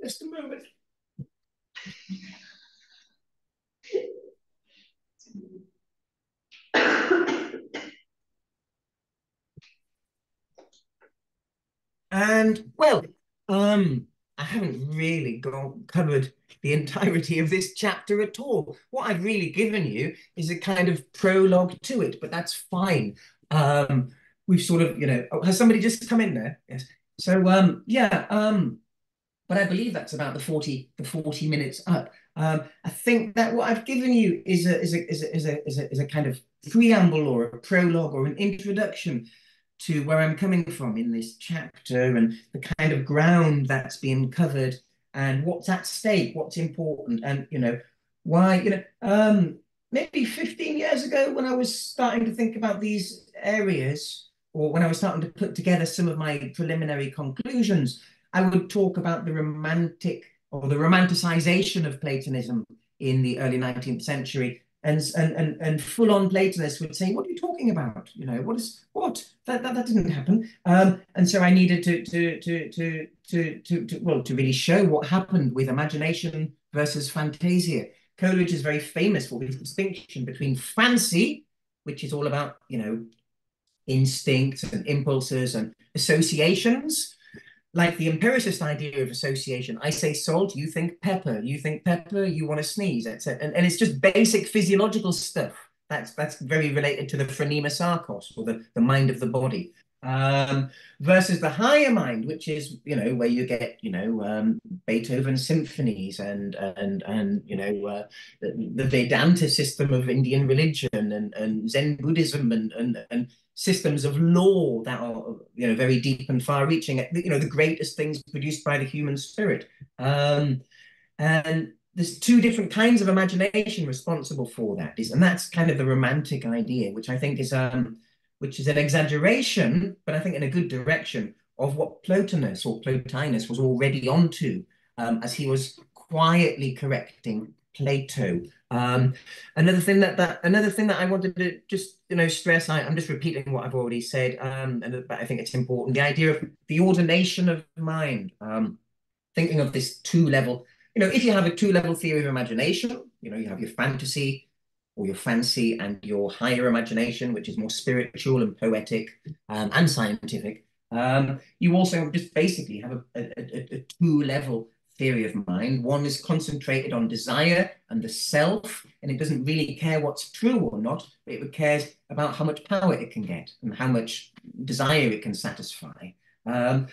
Speaker 2: Just a moment. And well, um, I haven't really gone, covered the entirety of this chapter at all. What I've really given you is a kind of prologue to it, but that's fine. Um, we've sort of, you know, oh, has somebody just come in there? Yes. So um, yeah, um, but I believe that's about the 40, the 40 minutes up. Um, I think that what I've given you is a, is a, is a, is a, is a, is a kind of preamble or a prologue or an introduction to where I'm coming from in this chapter and the kind of ground that's being covered and what's at stake, what's important, and you know why you know um, maybe 15 years ago when I was starting to think about these areas, or when I was starting to put together some of my preliminary conclusions, I would talk about the romantic or the romanticization of Platonism in the early 19th century and and and, and full on Platonists would say, "What are you talking about? You know, what is what that that, that didn't happen." Um, and so I needed to to to to to to, to well to really show what happened with imagination versus fantasia. Coleridge is very famous for his distinction between fancy, which is all about you know instincts and impulses and associations, like the empiricist idea of association. I say salt, you think pepper, you think pepper, you want to sneeze, etc. And, and it's just basic physiological stuff. That's that's very related to the phronema sarkos, or the, the mind of the body. Um, versus the higher mind, which is you know where you get you know um, Beethoven symphonies and and and you know uh, the, Vedanta system of Indian religion and and Zen Buddhism and and and systems of law that are you know very deep and far-reaching you know the greatest things produced by the human spirit. Um, and there's two different kinds of imagination responsible for that and that's kind of the romantic idea which i think is um which is an exaggeration but i think in a good direction of what plotinus or plotinus was already onto um, as he was quietly correcting Plato. Um, another thing that that another thing that I wanted to just you know stress. I, am just repeating what I've already said, um, and but I think it's important. The idea of the ordination of mind. Um, thinking of this two level. You know, if you have a two level theory of imagination, you know, you have your fantasy or your fancy and your higher imagination, which is more spiritual and poetic um, and scientific. Um, you also just basically have a, a, a, a two level theory of mind. One is concentrated on desire and the self, and it doesn't really care what's true or not, but it cares about how much power it can get and how much desire it can satisfy. Um,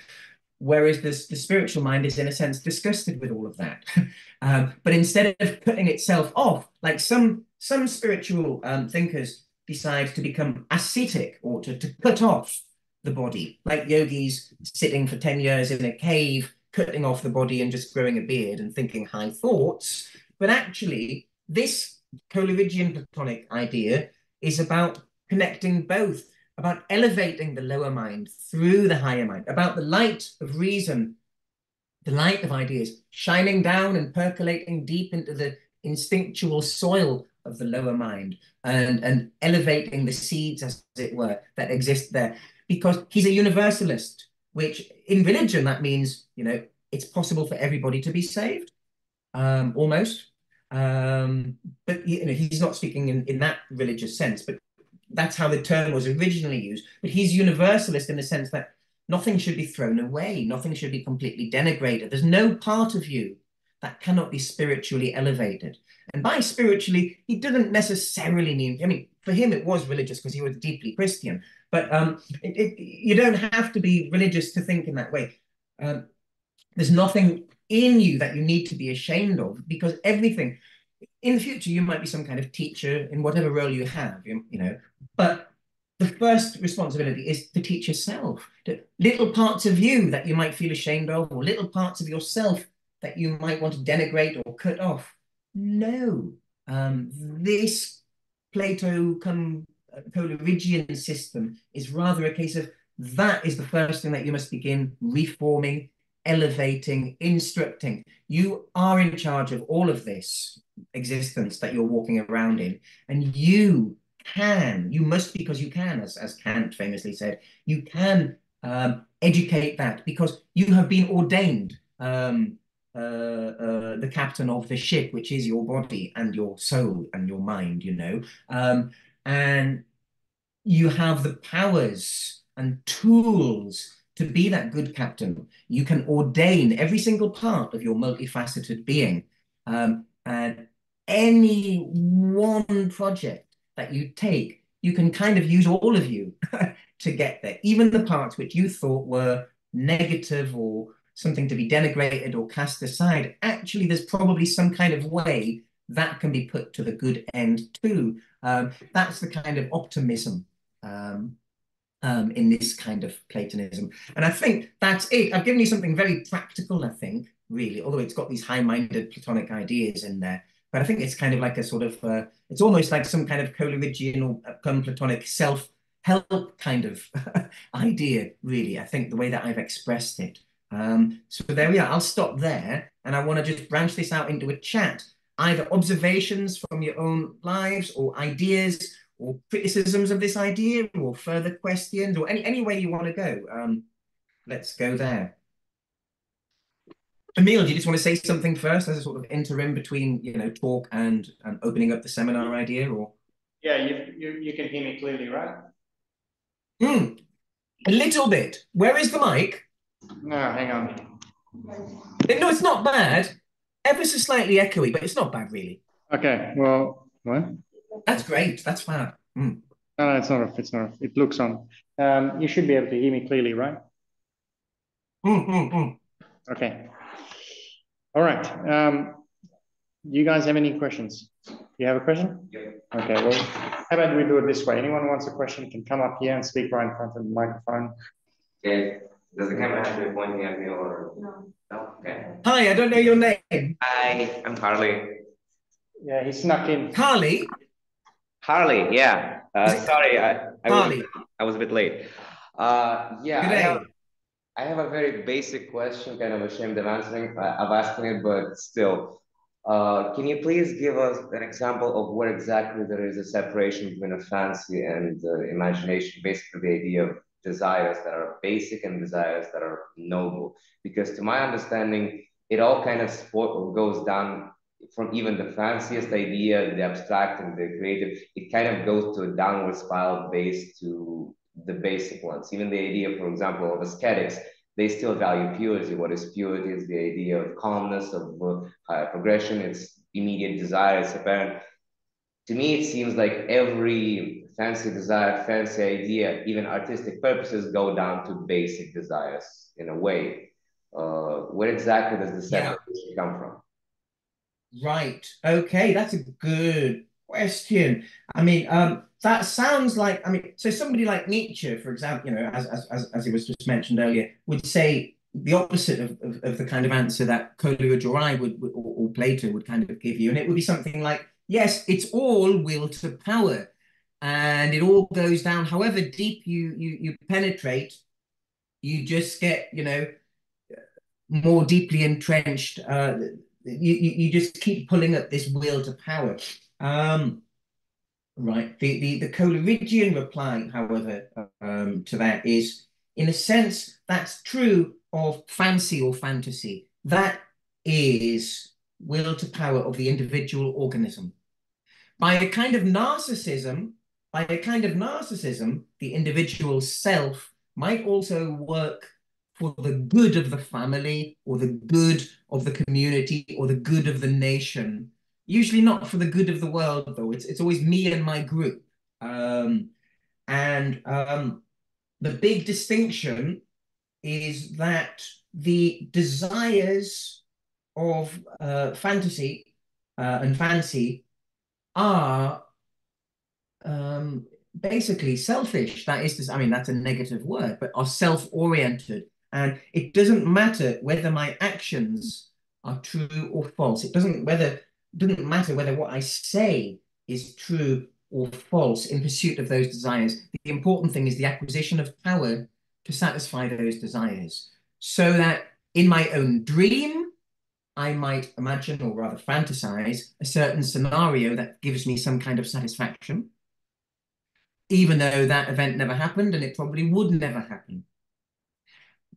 Speaker 2: whereas this, the spiritual mind is, in a sense, disgusted with all of that. [laughs] um, but instead of putting itself off, like some some spiritual um, thinkers decide to become ascetic or to, to cut off the body, like yogis sitting for 10 years in a cave cutting off the body and just growing a beard and thinking high thoughts. But actually, this Coleridgean Platonic idea is about connecting both, about elevating the lower mind through the higher mind, about the light of reason, the light of ideas, shining down and percolating deep into the instinctual soil of the lower mind and, and elevating the seeds, as it were, that exist there. Because he's a universalist which in religion that means you know it's possible for everybody to be saved um, almost. Um, but you know he's not speaking in, in that religious sense but that's how the term was originally used. But he's universalist in the sense that nothing should be thrown away nothing should be completely denigrated. There's no part of you that cannot be spiritually elevated and by spiritually he doesn't necessarily mean i mean for him it was religious because he was deeply christian but um, it, it, you don't have to be religious to think in that way. Um, there's nothing in you that you need to be ashamed of because everything in the future you might be some kind of teacher in whatever role you have, you, you know. But the first responsibility is to teach yourself. The little parts of you that you might feel ashamed of, or little parts of yourself that you might want to denigrate or cut off. No, um, this Plato come Coleridgean system is rather a case of that is the first thing that you must begin reforming, elevating, instructing. You are in charge of all of this existence that you're walking around in, and you can, you must because you can, as, as Kant famously said, you can um, educate that because you have been ordained um, uh, uh, the captain of the ship, which is your body and your soul and your mind, you know. Um, and you have the powers and tools to be that good captain. You can ordain every single part of your multifaceted being. Um, and any one project that you take, you can kind of use all of you [laughs] to get there, even the parts which you thought were negative or something to be denigrated or cast aside. Actually, there's probably some kind of way that can be put to the good end too. Um, that's the kind of optimism um, um, in this kind of Platonism. And I think that's it. I've given you something very practical, I think, really, although it's got these high-minded Platonic ideas in there. But I think it's kind of like a sort of, uh, it's almost like some kind of Coleridgean or Platonic self-help kind of [laughs] idea, really, I think, the way that I've expressed it. Um, so there we are. I'll stop there. And I want to just branch this out into a chat either observations from your own lives or ideas or criticisms of this idea or further questions or any, any way you want to go. Um, let's go there. Emil, do you just want to say something first as a sort of interim between, you know, talk and, and opening up the seminar idea or?
Speaker 1: Yeah, you, you, you can hear me clearly, right?
Speaker 2: Hmm, a little bit. Where is the mic?
Speaker 1: No, hang on.
Speaker 2: No, it's not bad ever so slightly echoey, but it's not bad really.
Speaker 1: Okay, well, what?
Speaker 2: That's great. That's fab. Mm.
Speaker 1: No, no, it's not. Off. It's not. Off. It looks on. Um, you should be able to hear me clearly, right?
Speaker 2: Mm, mm, mm.
Speaker 1: Okay. All right. Um, do you guys have any questions? You have a question?
Speaker 3: Yeah.
Speaker 1: Okay. Well, how about we do it this way? Anyone wants a question can come up here and speak right in front of the microphone.
Speaker 3: Okay. Does the camera have to be pointing at me or no? No. Okay.
Speaker 2: Hi, I don't know your name.
Speaker 3: Hi, I'm Harley.
Speaker 1: Yeah, he snuck in.
Speaker 2: Harley.
Speaker 3: Harley, yeah. Uh, sorry, I, I
Speaker 2: Harley.
Speaker 3: was I was a bit late. Uh, yeah,
Speaker 2: Good
Speaker 3: I
Speaker 2: day.
Speaker 3: have, I have a very basic question, kind of ashamed of answering, uh, of asking it, but still. Uh, can you please give us an example of where exactly there is a separation between a fancy and uh, imagination, basically the idea of desires that are basic and desires that are noble? Because to my understanding, it all kind of sport goes down from even the fanciest idea, the abstract and the creative, it kind of goes to a downward spiral based to the basic ones. Even the idea, for example, of aesthetics, they still value purity. What is purity? Is the idea of calmness, of uh, progression. It's immediate desire. It's apparent. To me, it seems like every fancy desire, fancy idea, even artistic purposes go down to basic desires in a way. Uh, where exactly does the separation yeah. come from?
Speaker 2: Right. Okay, that's a good question. I mean, um, that sounds like I mean, so somebody like Nietzsche, for example, you know, as as as it was just mentioned earlier, would say the opposite of, of, of the kind of answer that Coleridge or I would, or, or Plato would kind of give you, and it would be something like, yes, it's all will to power, and it all goes down. However deep you you you penetrate, you just get you know more deeply entrenched. Uh, you, you just keep pulling up this will to power. Um, right. The, the, the Coleridgean reply, however, um, to that is, in a sense, that's true of fancy or fantasy. That is will to power of the individual organism. By a kind of narcissism, by a kind of narcissism, the individual self might also work for the good of the family or the good of the community or the good of the nation. Usually not for the good of the world, though. It's, it's always me and my group. Um, and um, the big distinction is that the desires of uh, fantasy uh, and fancy are um, basically selfish. That is, I mean, that's a negative word, but are self-oriented. And it doesn't matter whether my actions are true or false. It doesn't whether doesn't matter whether what I say is true or false in pursuit of those desires. The important thing is the acquisition of power to satisfy those desires. So that in my own dream, I might imagine or rather fantasize a certain scenario that gives me some kind of satisfaction, even though that event never happened and it probably would never happen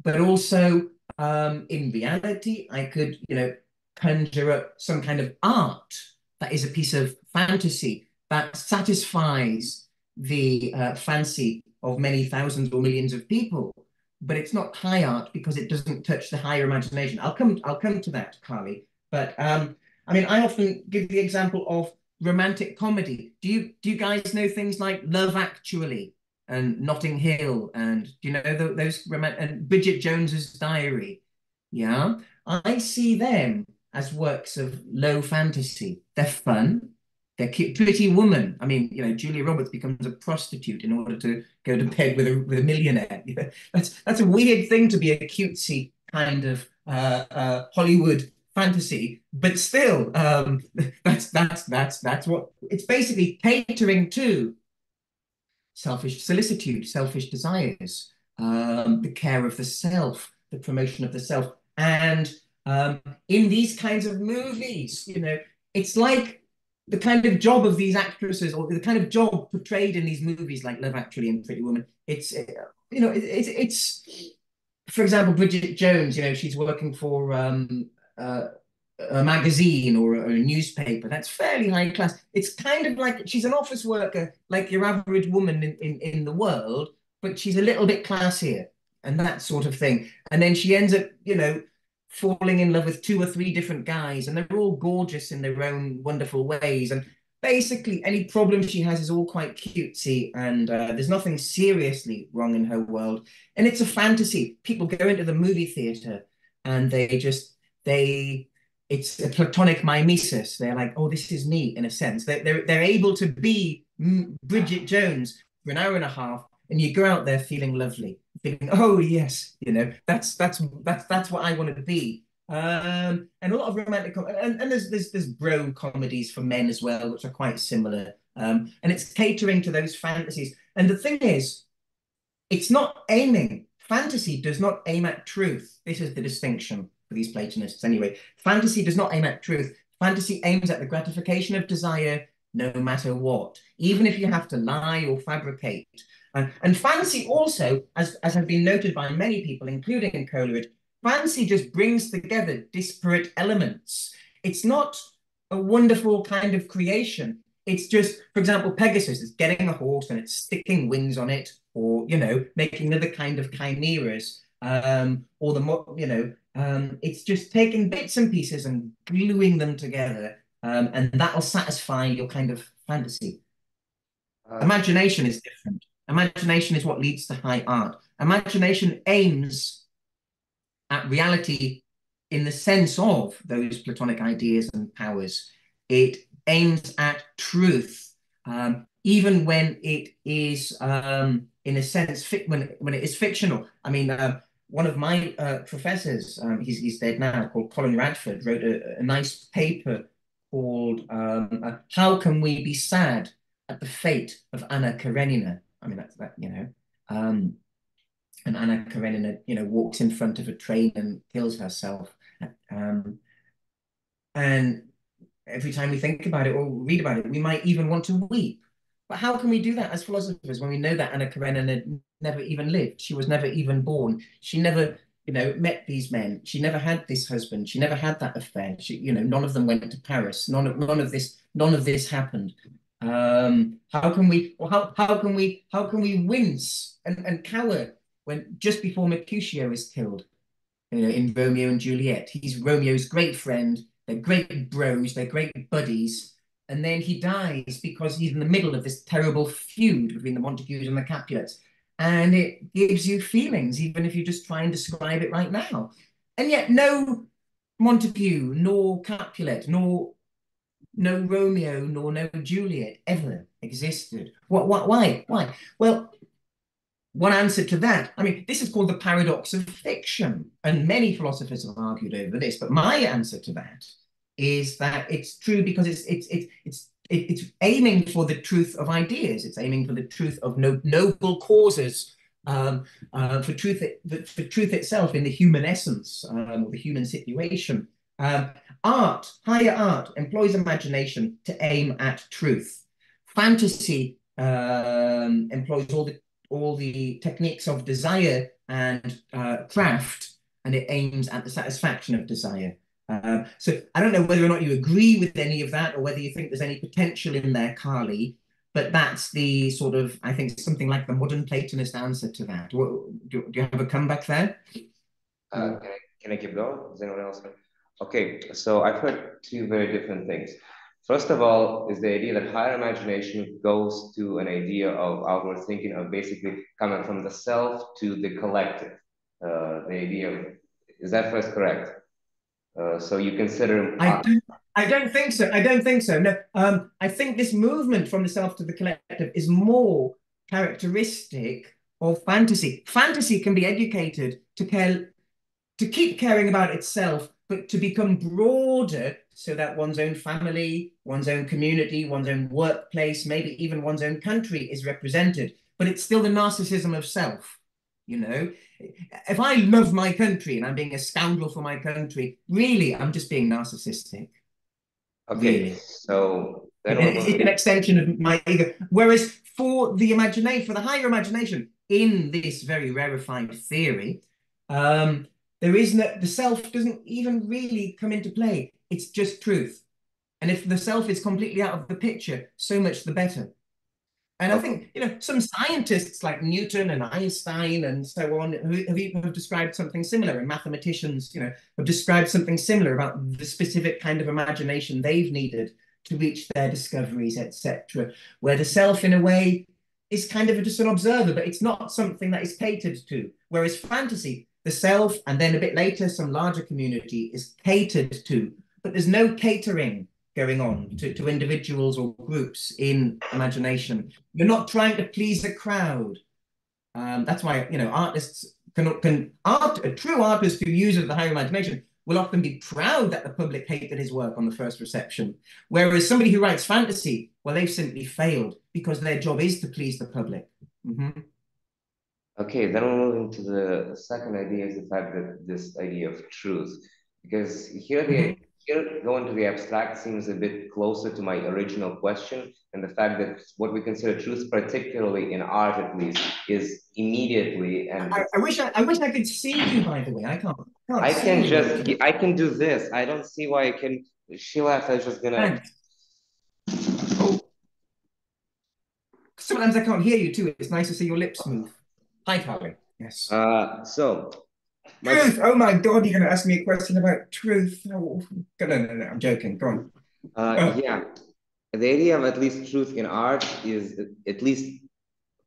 Speaker 2: but also um, in reality, I could, you know, conjure up some kind of art that is a piece of fantasy that satisfies the uh, fancy of many thousands or millions of people. But it's not high art because it doesn't touch the higher imagination. I'll come, I'll come to that, Carly. But um, I mean, I often give the example of romantic comedy. Do you do you guys know things like Love Actually? and Notting Hill, and you know those romantic and Bridget Jones's Diary. Yeah, I see them as works of low fantasy. They're fun. They're cute. Pretty Woman. I mean, you know, Julia Roberts becomes a prostitute in order to go to bed with a with a millionaire. that's that's a weird thing to be a cutesy kind of uh, uh, Hollywood fantasy, but still, um, [laughs] that's that's that's that's what it's basically catering to selfish solicitude, selfish desires, um, the care of the self, the promotion of the self. And um, in these kinds of movies, you know, it's like the kind of job of these actresses or the kind of job portrayed in these movies like Love Actually and Pretty Woman. It's, you know, it, it, it's, for example, Bridget Jones, you know, she's working for um, uh, a magazine or a, newspaper. That's fairly high class. It's kind of like she's an office worker, like your average woman in, in, in the world, but she's a little bit classier and that sort of thing. And then she ends up, you know, falling in love with two or three different guys, and they're all gorgeous in their own wonderful ways. And basically, any problem she has is all quite cutesy, and uh, there's nothing seriously wrong in her world. And it's a fantasy. People go into the movie theater and they just they it's a platonic mimesis. They're like, oh, this is me in a sense. They're, they're, they're able to be Bridget Jones for an hour and a half, and you go out there feeling lovely, feeling, oh yes, you know, that's that's that's that's what I want to be. Um, and a lot of romantic, and, and there's there's there's bro comedies for men as well, which are quite similar. Um, and it's catering to those fantasies. And the thing is, it's not aiming. Fantasy does not aim at truth. This is the distinction for these Platonists anyway. Fantasy does not aim at truth. Fantasy aims at the gratification of desire no matter what, even if you have to lie or fabricate. And, and fancy also, as, as has been noted by many people, including in Coleridge, fancy just brings together disparate elements. It's not a wonderful kind of creation. It's just, for example, Pegasus is getting a horse and it's sticking wings on it, or, you know, making another kind of chimeras. um, or the you know, um, it's just taking bits and pieces and gluing them together, um, and that'll satisfy your kind of fantasy. Uh, Imagination is different. Imagination is what leads to high art. Imagination aims at reality in the sense of those Platonic ideas and powers. It aims at truth, um, even when it is, um, in a sense, when, when it is fictional. I mean, uh, one of my uh, professors, um, he's, he's dead now, called Colin Radford, wrote a, a nice paper called um, uh, How Can We Be Sad at the Fate of Anna Karenina? I mean, that's that, you know. Um, and Anna Karenina, you know, walks in front of a train and kills herself. Um, and every time we think about it or read about it, we might even want to weep. But how can we do that as philosophers when we know that Anna Karenina never even lived? She was never even born. She never, you know, met these men. She never had this husband. She never had that affair. She, you know, none of them went to Paris. None of none of this none of this happened. Um, how can we? How how can we? How can we wince and, and cower when just before Mercutio is killed? You know, in Romeo and Juliet, he's Romeo's great friend. They're great bros. They're great buddies and then he dies because he's in the middle of this terrible feud between the Montagues and the Capulets. And it gives you feelings, even if you just try and describe it right now. And yet, no Montague, nor Capulet, nor no Romeo, nor no Juliet ever existed. What, what, why? Why? Well, one answer to that, I mean, this is called the paradox of fiction, and many philosophers have argued over this, but my answer to that is that it's true because it's it's it's it's it's aiming for the truth of ideas. It's aiming for the truth of no, noble causes, um, uh, for truth for truth itself in the human essence um, or the human situation. Um, art, higher art, employs imagination to aim at truth. Fantasy um, employs all the all the techniques of desire and uh, craft, and it aims at the satisfaction of desire. Um, so I don't know whether or not you agree with any of that or whether you think there's any potential in there, Carly, but that's the sort of, I think, something like the modern Platonist answer to that. Do, do, you have a comeback there?
Speaker 3: Uh, can, I, can I keep going? Is anyone else? Okay, so I've heard two very different things. First of all, is the idea that higher imagination goes to an idea of outward thinking of basically coming from the self to the collective. Uh, the idea of, is that first correct? Uh, so you consider.
Speaker 2: I don't, I don't think so. I don't think so. No, um, I think this movement from the self to the collective is more characteristic of fantasy. Fantasy can be educated to care, to keep caring about itself, but to become broader so that one's own family, one's own community, one's own workplace, maybe even one's own country is represented. But it's still the narcissism of self. You know, if I love my country and I'm being a scoundrel for my country, really, I'm just being narcissistic.
Speaker 3: Okay, really. so
Speaker 2: it's an extension of my ego. Whereas for the imagination, for the higher imagination, in this very rarefied theory, um, there is no the self doesn't even really come into play. It's just truth. And if the self is completely out of the picture, so much the better. And I oh. think, you know, some scientists like Newton and Einstein and so on have even have described something similar, and mathematicians, you know, have described something similar about the specific kind of imagination they've needed to reach their discoveries, etc. Where the self, in a way, is kind of just an observer, but it's not something that is catered to. Whereas fantasy, the self, and then a bit later, some larger community is catered to, but there's no catering going on to, to individuals or groups in imagination. You're not trying to please a crowd. Um, that's why you know artists can can art a true artist who uses the higher imagination will often be proud that the public hated his work on the first reception. Whereas somebody who writes fantasy, well, they've simply failed because their job is to please the public. Mm -hmm.
Speaker 3: Okay, then we'll move into the second idea is the fact that this idea of truth, because here the mm -hmm here going to the abstract seems a bit closer to my original question and the fact that what we consider truth particularly in art at least is immediately and
Speaker 2: i, I wish I, I wish i could see you by the way. I can't,
Speaker 3: can't i can just i can do this. I don't see why i can she left i was just gonna
Speaker 2: oh. sometimes i can't hear you too. It's nice to see your lips move. Hi Carly. yes.
Speaker 3: Uh so
Speaker 2: Truth. Oh my God, you're going to ask me a question about truth. Oh, no, no, no, I'm joking. Go on.
Speaker 3: Uh, oh. Yeah. The idea of at least truth in art is at least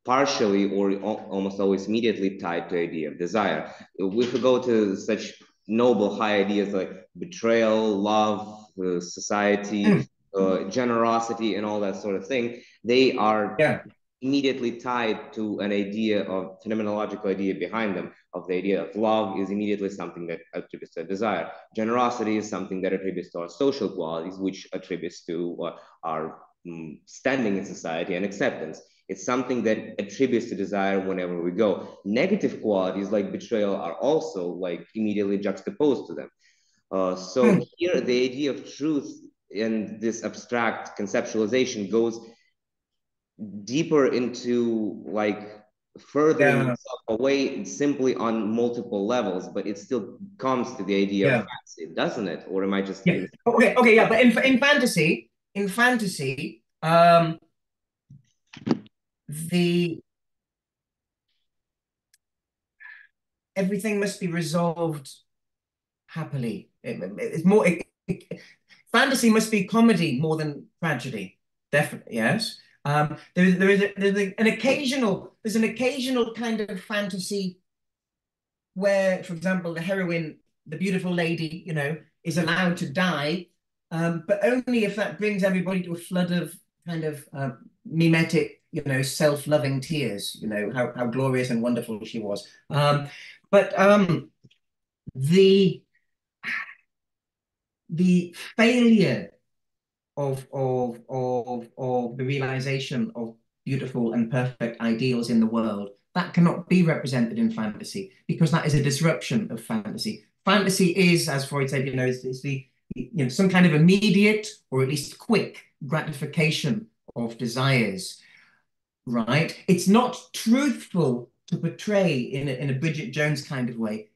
Speaker 3: partially or almost always immediately tied to idea of desire. If we go to such noble high ideas like betrayal, love, uh, society, mm. uh, generosity, and all that sort of thing, they are
Speaker 2: yeah
Speaker 3: immediately tied to an idea of phenomenological idea behind them of the idea of love is immediately something that attributes to desire. Generosity is something that attributes to our social qualities which attributes to uh, our um, standing in society and acceptance. It's something that attributes to desire whenever we go. Negative qualities like betrayal are also like immediately juxtaposed to them. Uh, so hmm. here the idea of truth and this abstract conceptualization goes deeper into like further yeah. away simply on multiple levels, but it still comes to the idea yeah. of fantasy, doesn't it? Or am I just
Speaker 2: yeah. okay? Okay, yeah, but in in fantasy, in fantasy, um, the everything must be resolved happily. It, it's more it, it, fantasy must be comedy more than tragedy. Definitely, yes. Um, there, there is a, there's a, an occasional there's an occasional kind of fantasy where, for example, the heroine, the beautiful lady, you know, is allowed to die, um, but only if that brings everybody to a flood of kind of uh, mimetic, you know, self-loving tears. You know how how glorious and wonderful she was. Um, but um, the the failure of, of, of, of the realization of beautiful and perfect ideals in the world, that cannot be represented in fantasy because that is a disruption of fantasy. Fantasy is, as Freud said, you know, is, the you know some kind of immediate or at least quick gratification of desires, right? It's not truthful to portray in a, in a Bridget Jones kind of way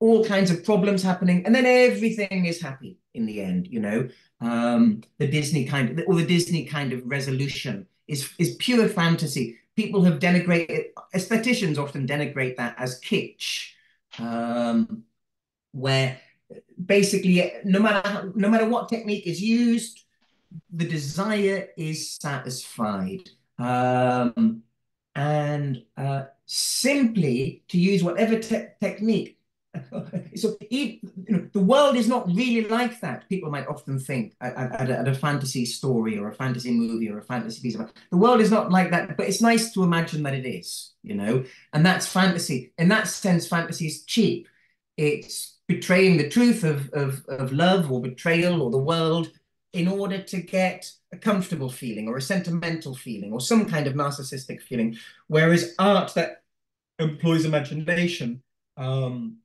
Speaker 2: all kinds of problems happening, and then everything is happy in the end. You know, um, the Disney kind of, or the Disney kind of resolution is is pure fantasy. People have denigrated, aestheticians often denigrate that as kitsch, um, where basically no matter how, no matter what technique is used, the desire is satisfied. Um, and uh, simply to use whatever te technique [laughs] so you know, the world is not really like that. People might often think at, at, at, a fantasy story or a fantasy movie or a fantasy piece of the world is not like that. But it's nice to imagine that it is, you know, and that's fantasy. In that sense, fantasy is cheap. It's betraying the truth of, of, of love or betrayal or the world in order to get a comfortable feeling or a sentimental feeling or some kind of narcissistic feeling. Whereas art that employs imagination um,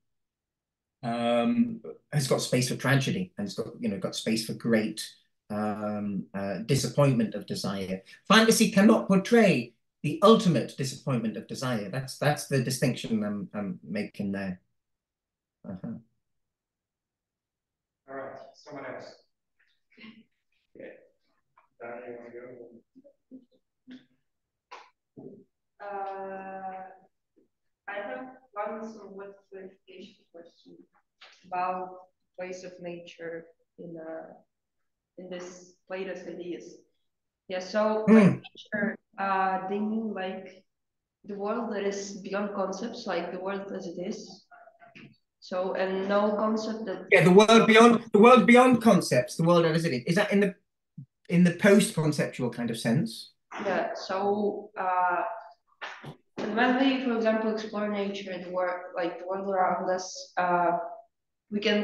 Speaker 2: um, has got space for tragedy and it's got you know got space for great um, uh, disappointment of desire. Fantasy cannot portray the ultimate disappointment of desire. That's that's the distinction I'm I'm making there. Uh -huh.
Speaker 1: All right, someone else. Yeah. Darren, you want to go?
Speaker 4: Uh, I have one somewhat clarification question about place of nature in uh, in this Plato's ideas. Yeah, so mm. nature, uh, they mean like the world that is beyond concepts, like the world as it is. So and no concept that
Speaker 2: yeah, the world beyond the world beyond concepts, the world as it is. Is that in the in the post-conceptual kind of sense?
Speaker 4: Yeah. So uh, when we, for example, explore nature, the world, like the world around us, uh, we can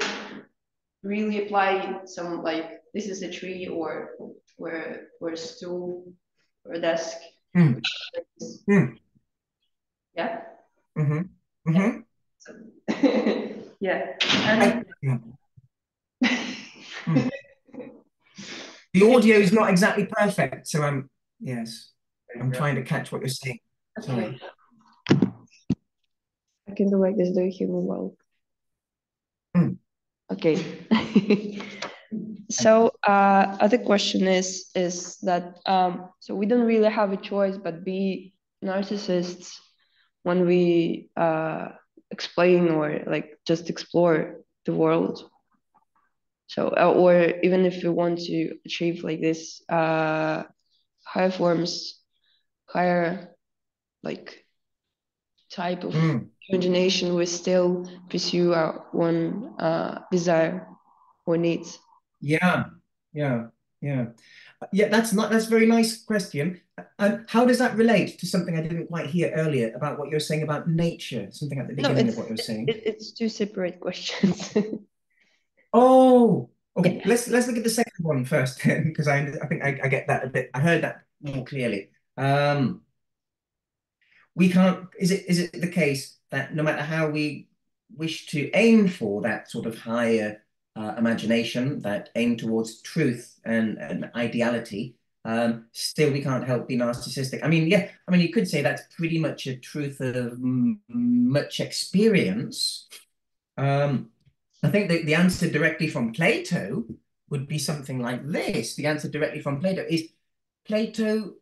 Speaker 4: really apply some like this is a tree or or or a stool or a desk.
Speaker 2: Mm. Mm.
Speaker 4: Yeah.
Speaker 2: Mm-hmm. Mm-hmm.
Speaker 4: Yeah. [laughs] yeah. And [laughs]
Speaker 2: mm. the audio is not exactly perfect, so I'm yes, I'm trying to catch what you're saying. Sorry.
Speaker 4: Can do like this. Do you hear me well?
Speaker 2: Mm.
Speaker 4: Okay. [laughs] so uh, other question is is that um, so we don't really have a choice but be narcissists when we uh,
Speaker 5: explain or like just explore the world. So, uh, or even if we want to achieve like this uh, higher forms, higher like type of mm. imagination, we still pursue our one uh, desire or needs.
Speaker 2: Yeah, yeah, yeah. Yeah, that's not that's a very nice question. Um, how does that relate to something I didn't quite hear earlier about what you're saying about nature? Something at the beginning no, of what you're saying.
Speaker 5: It, it's two separate questions. [laughs]
Speaker 2: oh, okay. Yeah. Let's let's look at the second one first, because I I think I, I get that a bit. I heard that more clearly. Um, we can't. Is it is it the case that no matter how we wish to aim for that sort of higher uh, imagination that aim towards truth and, and ideality, um, still we can't help be narcissistic. I mean, yeah, I mean, you could say that's pretty much a truth of much experience. Um, I think the, the answer directly from Plato would be something like this. The answer directly from Plato is Plato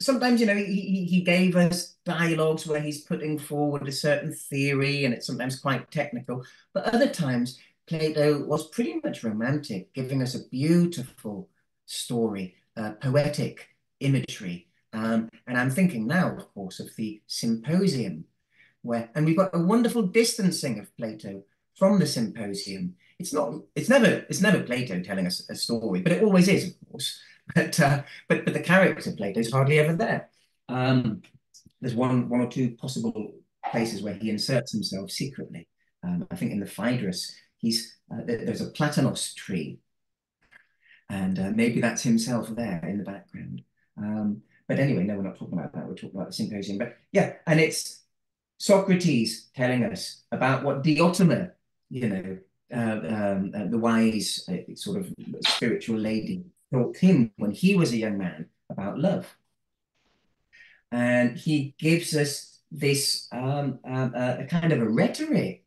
Speaker 2: sometimes you know he, he gave us dialogues where he's putting forward a certain theory and it's sometimes quite technical. But other times plato was pretty much romantic giving us a beautiful story uh, poetic imagery. Um, and i'm thinking now of course of the symposium where and we've got a wonderful distancing of plato from the symposium. It's not it's never it's never plato telling us a story but it always is of course but uh, but but the character Plato is hardly ever there. Um, there's one one or two possible places where he inserts himself secretly. Um, I think in the Phaedrus, he's uh, there's a platanos tree, and uh, maybe that's himself there in the background. Um, but anyway, no, we're not talking about that. We're talking about the symposium. But yeah, and it's Socrates telling us about what Diotima, you know, uh, um, uh, the wise uh, sort of spiritual lady, taught him when he was a young man about love. And he gives us this um, uh, uh, a kind of a rhetoric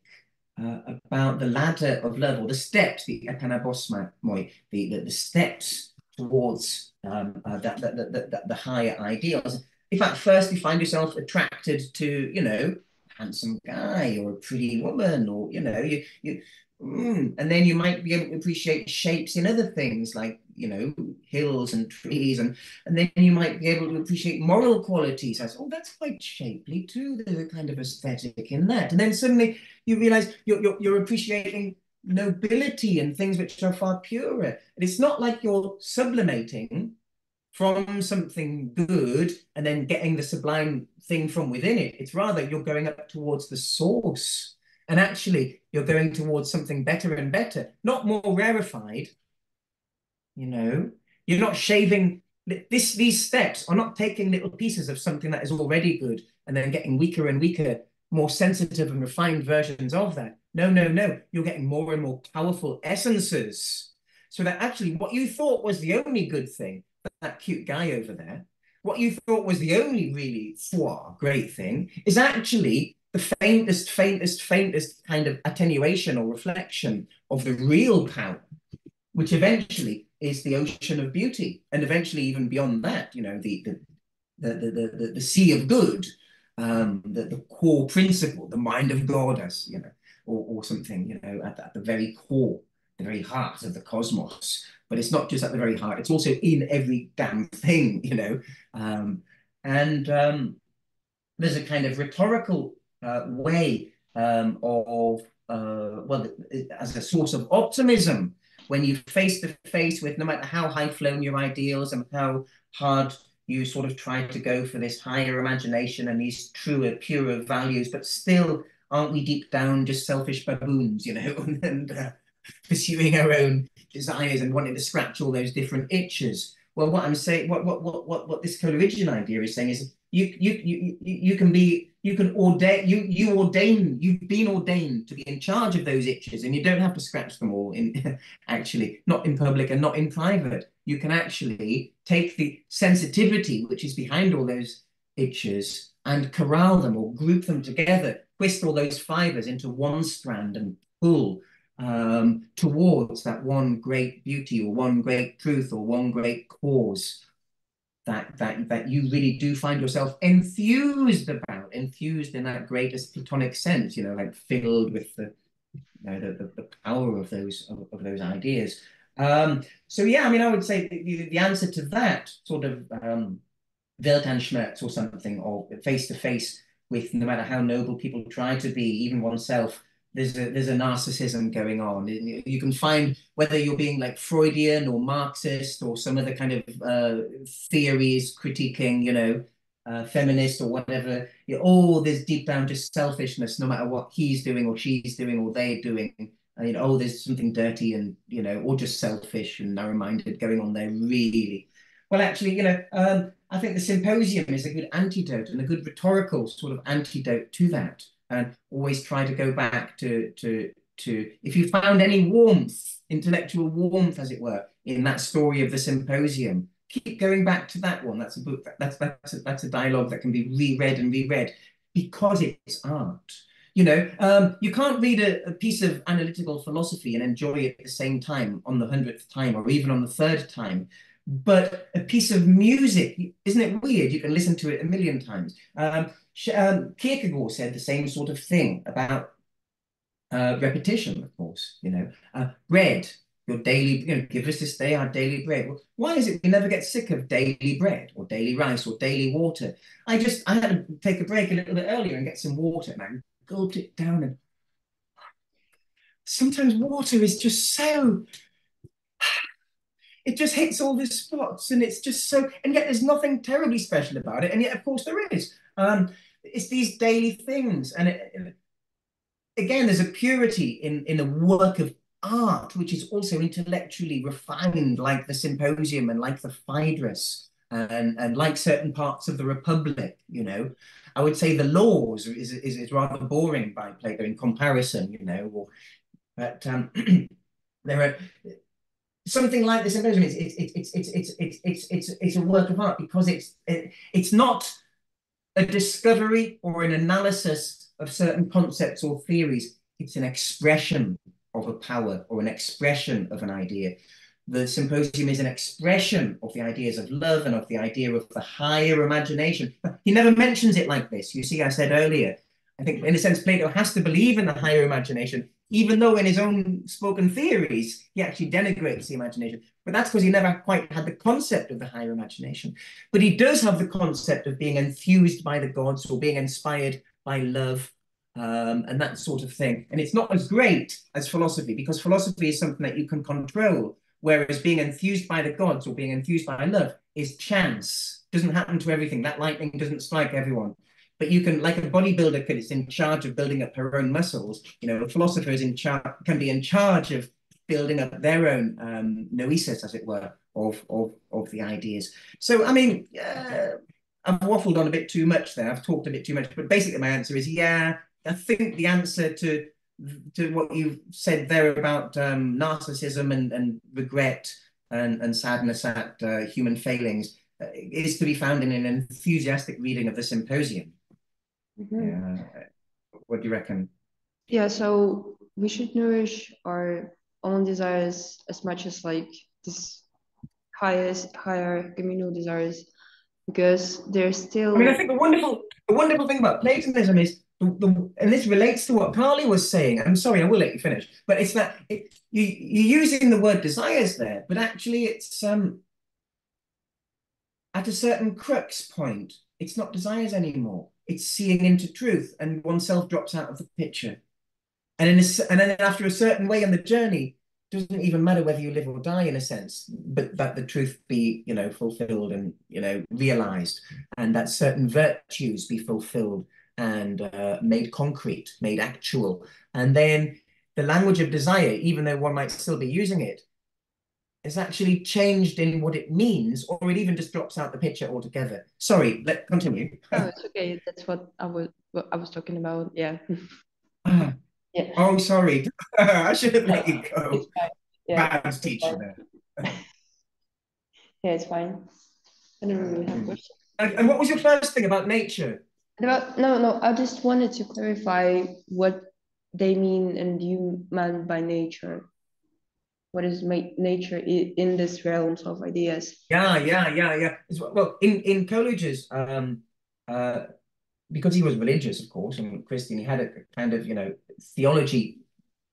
Speaker 2: uh, about the ladder of love or the steps, the epanabasmoi, the, the, the steps towards um, uh, that, the higher ideals. If at first you find yourself attracted to, you know, handsome guy or a pretty woman, or you know, you you Mm. And then you might be able to appreciate shapes in other things like, you know, hills and trees. And, and then you might be able to appreciate moral qualities as, oh, that's quite shapely too. There's a kind of aesthetic in that. And then suddenly you realize you're, you're, you're appreciating nobility and things which are far purer. And it's not like you're sublimating from something good and then getting the sublime thing from within it. It's rather you're going up towards the source and actually, you're going towards something better and better, not more rarefied. You know, you're not shaving this. These steps are not taking little pieces of something that is already good and then getting weaker and weaker, more sensitive and refined versions of that. No, no, no. You're getting more and more powerful essences. So that actually, what you thought was the only good thing, that cute guy over there, what you thought was the only really foie, great thing, is actually the faintest, faintest, faintest kind of attenuation or reflection of the real power, which eventually is the ocean of beauty, and eventually even beyond that, you know, the the the the the, the sea of good, um, the, the core principle, the mind of God, as you know, or, or something, you know, at, at the very core, the very heart of the cosmos. But it's not just at the very heart; it's also in every damn thing, you know. Um, and um, there's a kind of rhetorical way um, of, uh, well, as a source of optimism when you face to face with no matter how high flown your ideals and how hard you sort of try to go for this higher imagination and these truer, purer values, but still aren't we deep down just selfish baboons, you know, [laughs] and uh, pursuing our own desires and wanting to scratch all those different itches? Well, what I'm saying, what what what what what this Coleridgean idea is saying is you you you you can be you can ordain you you ordain you've been ordained to be in charge of those itches and you don't have to scratch them all in [laughs] actually not in public and not in private. You can actually take the sensitivity which is behind all those itches and corral them or group them together twist all those fibers into one strand and pull um, towards that one great beauty or one great truth or one great cause that that that you really do find yourself enthused about enthused in that greatest Platonic sense, you know, like filled with the, you know, the, the, the power of those of, of those ideas. Um, so yeah, I mean, I would say the, the answer to that sort of um, Weltanschmerz or something, or face to face with no matter how noble people try to be, even oneself, there's a there's a narcissism going on. You can find whether you're being like Freudian or Marxist or some other kind of uh, theories critiquing, you know, uh, feminist or whatever. You know, oh, there's deep down just selfishness, no matter what he's doing or she's doing or they're doing. And, you know, oh, there's something dirty and you know, or just selfish and narrow-minded going on there. Really, well, actually, you know, um, I think the symposium is a good antidote and a good rhetorical sort of antidote to that and always try to go back to to to if you found any warmth, intellectual warmth, as it were, in that story of the symposium, keep going back to that one. That's a book. That's that's a, that's a dialogue that can be reread and reread because it's art. You know, um, you can't read a, a, piece of analytical philosophy and enjoy it at the same time on the hundredth time or even on the third time. But a piece of music, isn't it weird? You can listen to it a million times. Um, um, Kierkegaard said the same sort of thing about uh, repetition, of course, you know, uh, bread, your daily, you know, give us this day our daily bread. Well, why is it we never get sick of daily bread or daily rice or daily water? I just, I had to take a break a little bit earlier and get some water I gulped it down and [sighs] sometimes water is just so it just hits all the spots and it's just so and yet there's nothing terribly special about it and yet of course there is um it's these daily things. And it, again, there's a purity in, in a work of art, which is also intellectually refined, like the Symposium and like the Phaedrus and, and like certain parts of the Republic, you know. I would say the laws is, is, is rather boring by Plato in comparison, you know, or, but um, [clears throat] there are something like the Symposium. It's it's it's it's it's it's it's it's, it's a work of art because it's it, it's not a discovery or an analysis of certain concepts or theories. It's an expression of a power or an expression of an idea. The symposium is an expression of the ideas of love and of the idea of the higher imagination. He never mentions it like this. You see, I said earlier, I think in a sense, Plato has to believe in the higher imagination, even though in his own spoken theories, he actually denigrates the imagination. But that's because he never quite had the concept of the higher imagination. But he does have the concept of being enthused by the gods or being inspired by love um, and that sort of thing. And it's not as great as philosophy because philosophy is something that you can control, whereas being enthused by the gods or being enthused by love is chance. Doesn't happen to everything. That lightning doesn't strike everyone. But you can, like a bodybuilder, is in charge of building up her own muscles. You know, a philosopher is in charge, can be in charge of building up their own um, noesis, as it were, of, of, of the ideas. So, I mean, uh, I've waffled on a bit too much there. I've talked a bit too much, but basically my answer is yeah. I think the answer to to what you said there about um, narcissism and, and regret and, and sadness at uh, human failings uh, is to be found in an enthusiastic reading of the symposium. Mm -hmm. yeah. What do you reckon?
Speaker 5: Yeah, so we should nourish our own desires as much as like this highest higher communal desires because they're still
Speaker 2: I mean I think the wonderful the wonderful thing about Platonism is the, the, and this relates to what Carly was saying. I'm sorry, I will let you finish, but it's that it, you you're using the word desires there, but actually it's um at a certain crux point, it's not desires anymore. It's seeing into truth, and oneself drops out of the picture. And, in a, and then after a certain way on the journey, doesn't even matter whether you live or die in a sense, but that the truth be, you know, fulfilled and, you know, realized, and that certain virtues be fulfilled and uh, made concrete, made actual. And then the language of desire, even though one might still be using it, is actually changed in what it means, or it even just drops out the picture altogether. Sorry, let continue.
Speaker 5: Oh, it's okay. That's what I was what I was talking about. Yeah.
Speaker 2: Ah. Yeah. Oh, sorry. [laughs] I should have let you go. Yeah. Bad teacher there.
Speaker 5: yeah, it's fine. I don't really have questions.
Speaker 2: And, and what was your first thing about nature?
Speaker 5: About no, no. I just wanted to clarify what they mean and you meant by nature. What is my nature in this realms of ideas?
Speaker 2: Yeah, yeah, yeah, yeah. Well, in in Coleridge's um, uh, because he was religious, of course, and Christian, he had a kind of, you know, theology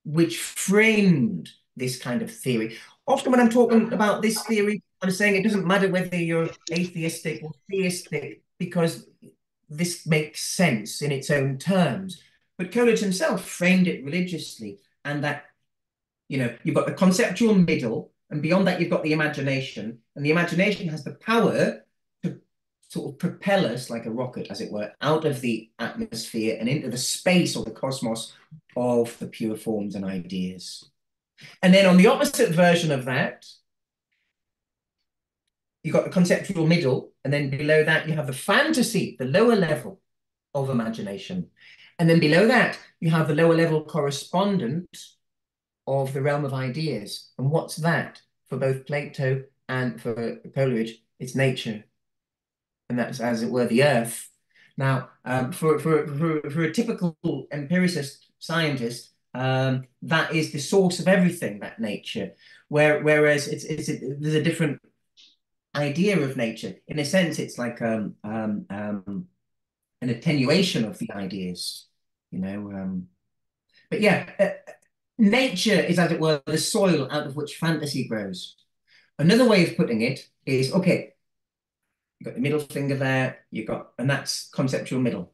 Speaker 2: which framed this kind of theory. Often when I'm talking about this theory, I'm saying it doesn't matter whether you're atheistic or theistic because this makes sense in its own terms. But Coleridge himself framed it religiously, and that, you know, you've got the conceptual middle, and beyond that, you've got the imagination, and the imagination has the power to sort of propel us like a rocket, as it were, out of the atmosphere and into the space or the cosmos of the pure forms and ideas. And then on the opposite version of that, you've got the conceptual middle, and then below that you have the fantasy, the lower level of imagination. And then below that, you have the lower level correspondent of the realm of ideas. And what's that for both Plato and for Coleridge? It's nature. And that's, as it were, the earth. Now, um, for, for, for, for a typical empiricist scientist, um, that is the source of everything, that nature. Where, whereas it's, it's, it, there's a different idea of nature. In a sense, it's like um, um, um, an attenuation of the ideas, you know. Um, but yeah, uh, nature is, as it were, the soil out of which fantasy grows. Another way of putting it is, okay, you've got the middle finger there, you've got, and that's conceptual middle.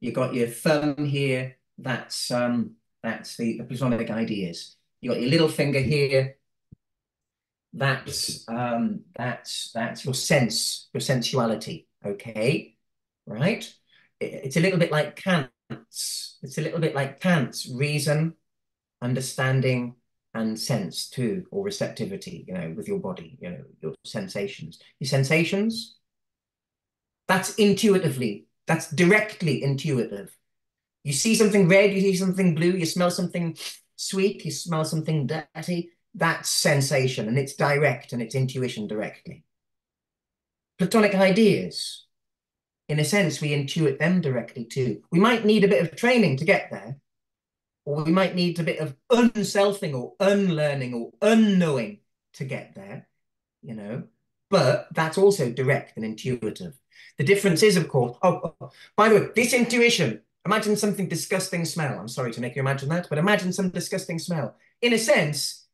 Speaker 2: You've got your thumb here, that's um, that's the, the Platonic ideas. You got your little finger here, that's um, that's that's your sense, your sensuality. Okay, right? It, it's a little bit like Kant's. It's a little bit like Kant's reason, understanding, and sense too, or receptivity. You know, with your body. You know, your sensations. Your sensations. That's intuitively. That's directly intuitive. You see something red. You see something blue. You smell something sweet. You smell something dirty that's sensation and it's direct and it's intuition directly. Platonic ideas, in a sense, we intuit them directly too. We might need a bit of training to get there, or we might need a bit of unselfing or unlearning or unknowing to get there, you know, but that's also direct and intuitive. The difference is, of course, oh, oh, oh, by the way, this intuition, imagine something disgusting smell. I'm sorry to make you imagine that, but imagine some disgusting smell. In a sense,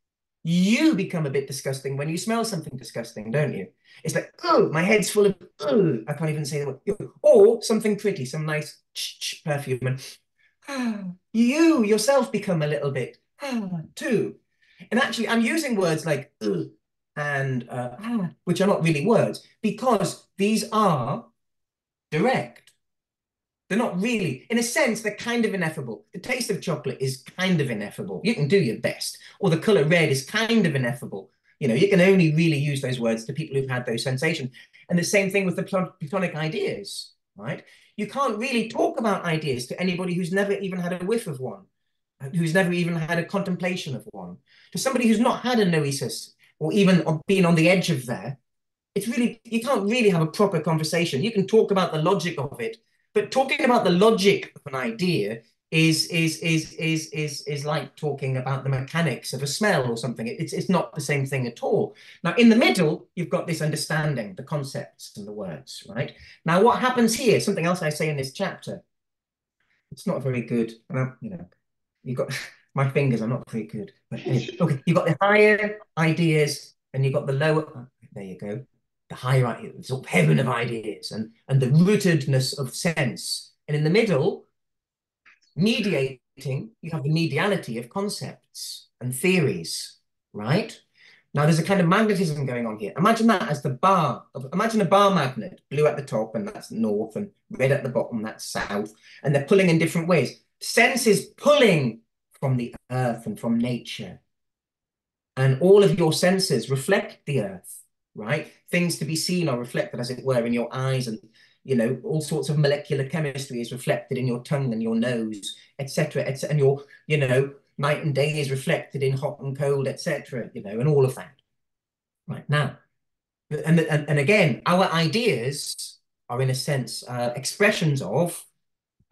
Speaker 2: you become a bit disgusting when you smell something disgusting, don't you? It's like, oh, my head's full of, oh, I can't even say the word. Or something pretty, some nice perfume. And [sighs] you yourself become a little bit [sighs] too. And actually, I'm using words like and uh, [sighs] which are not really words because these are direct. They're not really, in a sense, they're kind of ineffable. The taste of chocolate is kind of ineffable. You can do your best. Or the color red is kind of ineffable. You know, you can only really use those words to people who've had those sensations. And the same thing with the Platonic ideas, right? You can't really talk about ideas to anybody who's never even had a whiff of one, who's never even had a contemplation of one. To somebody who's not had a noesis or even been on the edge of there, it's really, you can't really have a proper conversation. You can talk about the logic of it but talking about the logic of an idea is is is is is is like talking about the mechanics of a smell or something. It's it's not the same thing at all. Now, in the middle, you've got this understanding, the concepts and the words, right? Now, what happens here? Something else I say in this chapter. It's not very good. Well, you know, you've got [laughs] my fingers are not very good. But [laughs] okay, you've got the higher ideas and you've got the lower. Oh, there you go the higher, the sort of heaven of ideas and, and the rootedness of sense. And in the middle, mediating, you have the mediality of concepts and theories, right? Now there's a kind of magnetism going on here. Imagine that as the bar. Of, imagine a bar magnet, blue at the top and that's north and red at the bottom, that's south. And they're pulling in different ways. Sense is pulling from the earth and from nature. And all of your senses reflect the earth right? Things to be seen are reflected, as it were, in your eyes, and you know all sorts of molecular chemistry is reflected in your tongue and your nose, etc., etc., and your you know night and day is reflected in hot and cold, etc., you know, and all of that. Right now, and and, and again, our ideas are in a sense uh, expressions of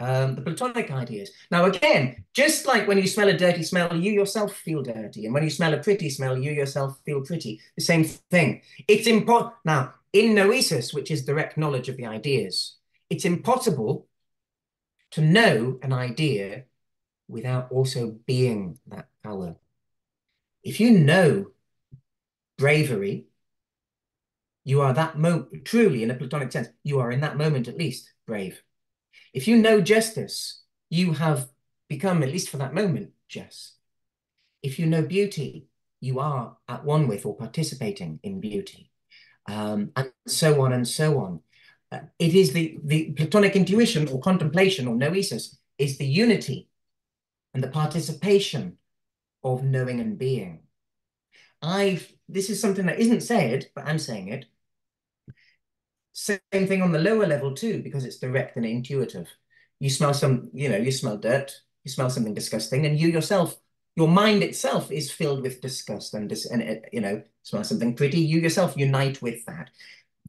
Speaker 2: um, the Platonic ideas. Now, again, just like when you smell a dirty smell, you yourself feel dirty. And when you smell a pretty smell, you yourself feel pretty. The same thing. It's important. Now, in noesis, which is direct knowledge of the ideas, it's impossible to know an idea without also being that power. If you know bravery, you are that moment, truly in a Platonic sense, you are in that moment at least brave. If you know justice, you have become, at least for that moment, just. If you know beauty, you are at one with or participating in beauty, um, and so on and so on. Uh, it is the, the Platonic intuition or contemplation or noesis is the unity and the participation of knowing and being. I've this is something that isn't said, but I'm saying it. Same thing on the lower level too, because it's direct and intuitive. You smell some, you know, you smell dirt, you smell something disgusting, and you yourself, your mind itself is filled with disgust and, dis and it, you know, smell something pretty. You yourself unite with that.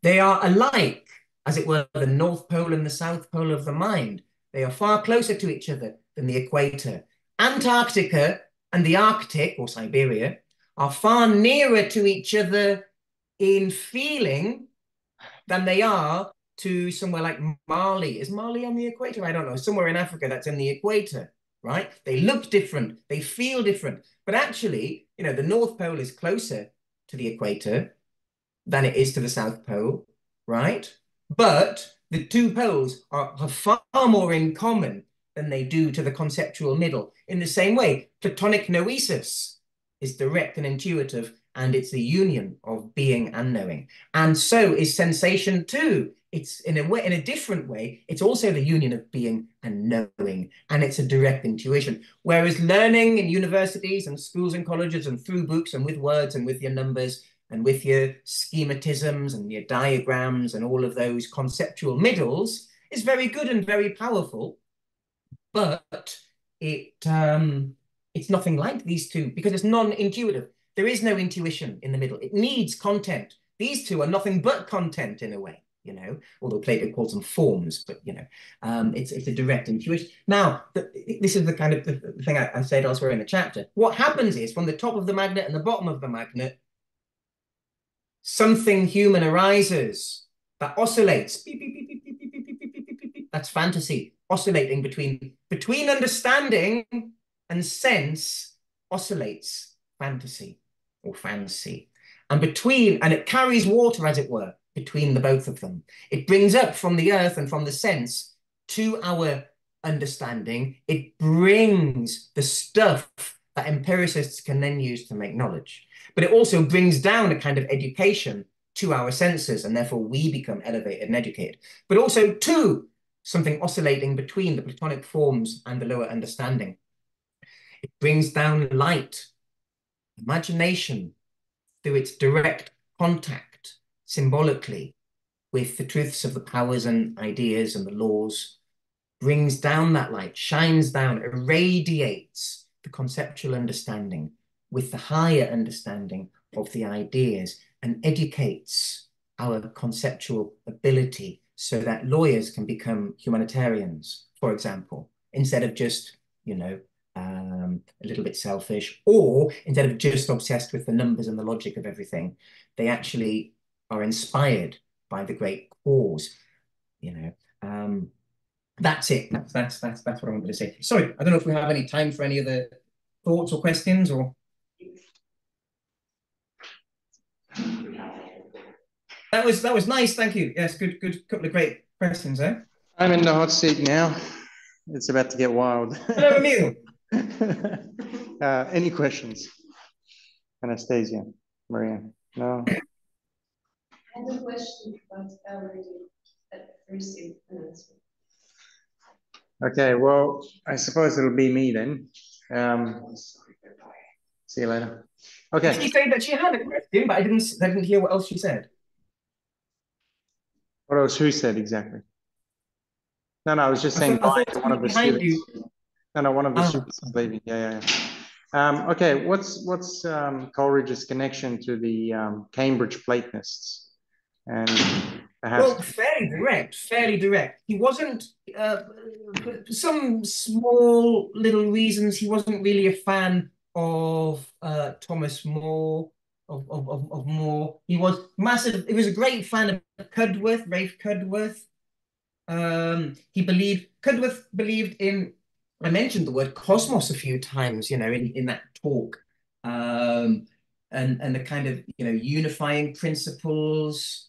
Speaker 2: They are alike, as it were, the North Pole and the South Pole of the mind. They are far closer to each other than the equator. Antarctica and the Arctic or Siberia are far nearer to each other in feeling than they are to somewhere like Mali. Is Mali on the equator? I don't know. Somewhere in Africa that's in the equator, right? They look different, they feel different. But actually, you know, the North Pole is closer to the equator than it is to the South Pole, right? But the two poles are, have far more in common than they do to the conceptual middle. In the same way, Platonic noesis is direct and intuitive, and it's the union of being and knowing. And so is sensation too. It's in a way, in a different way, it's also the union of being and knowing, and it's a direct intuition. Whereas learning in universities and schools and colleges and through books and with words and with your numbers and with your schematisms and your diagrams and all of those conceptual middles is very good and very powerful but it um, it's nothing like these two because it's non-intuitive. There is no intuition in the middle. It needs content. These two are nothing but content in a way, you know, although Plato calls them forms, but, you know, um, it's, it's a direct intuition. Now, the, this is the kind of the thing I, I said elsewhere in the chapter. What happens is from the top of the magnet and the bottom of the magnet, something human arises that oscillates. Beep, beep, beep, That's fantasy oscillating between between understanding and sense oscillates fantasy or fancy and between and it carries water as it were between the both of them. It brings up from the earth and from the sense to our understanding. It brings the stuff that empiricists can then use to make knowledge. But it also brings down a kind of education to our senses and therefore we become elevated and educated. But also to something oscillating between the Platonic forms and the lower understanding. It brings down light, imagination, through its direct contact symbolically with the truths of the powers and ideas and the laws, brings down that light, shines down, irradiates the conceptual understanding with the higher understanding of the ideas and educates our conceptual ability so that lawyers can become humanitarians, for example, instead of just, you know, um, a little bit selfish, or instead of just obsessed with the numbers and the logic of everything, they actually are inspired by the great cause. You know, um, that's it. That's that's that's that's what I wanted to say. Sorry, I don't know if we have any time for any other thoughts or questions or. That was that was nice. Thank you. Yes, good good couple of great questions there.
Speaker 1: Eh? I'm in the hot seat now. It's about to get wild.
Speaker 2: Hello, Emil. [laughs]
Speaker 1: uh, any questions? Anastasia, Maria, no.
Speaker 6: I have a question, but I already received an answer.
Speaker 1: Okay, well, I suppose it'll be me then. Um, see you later. Okay.
Speaker 2: She said that she had a question, but I didn't. I didn't hear what else she said.
Speaker 1: What else? Who said exactly? No, no, I was just saying bye to one of the students. You. No, no, one of the oh. students is leaving. Yeah, yeah, yeah. Um, okay, what's what's um, Coleridge's connection to the um, Cambridge Platonists? And perhaps
Speaker 2: well, fairly direct, fairly direct. He wasn't uh, some small little reasons. He wasn't really a fan of uh, Thomas More of, of, of, More. He was massive. He was a great fan of Cudworth, Ralph Cudworth. Um, he believed Cudworth believed in. I mentioned the word cosmos a few times, you know, in in that talk, um, and and the kind of you know unifying principles,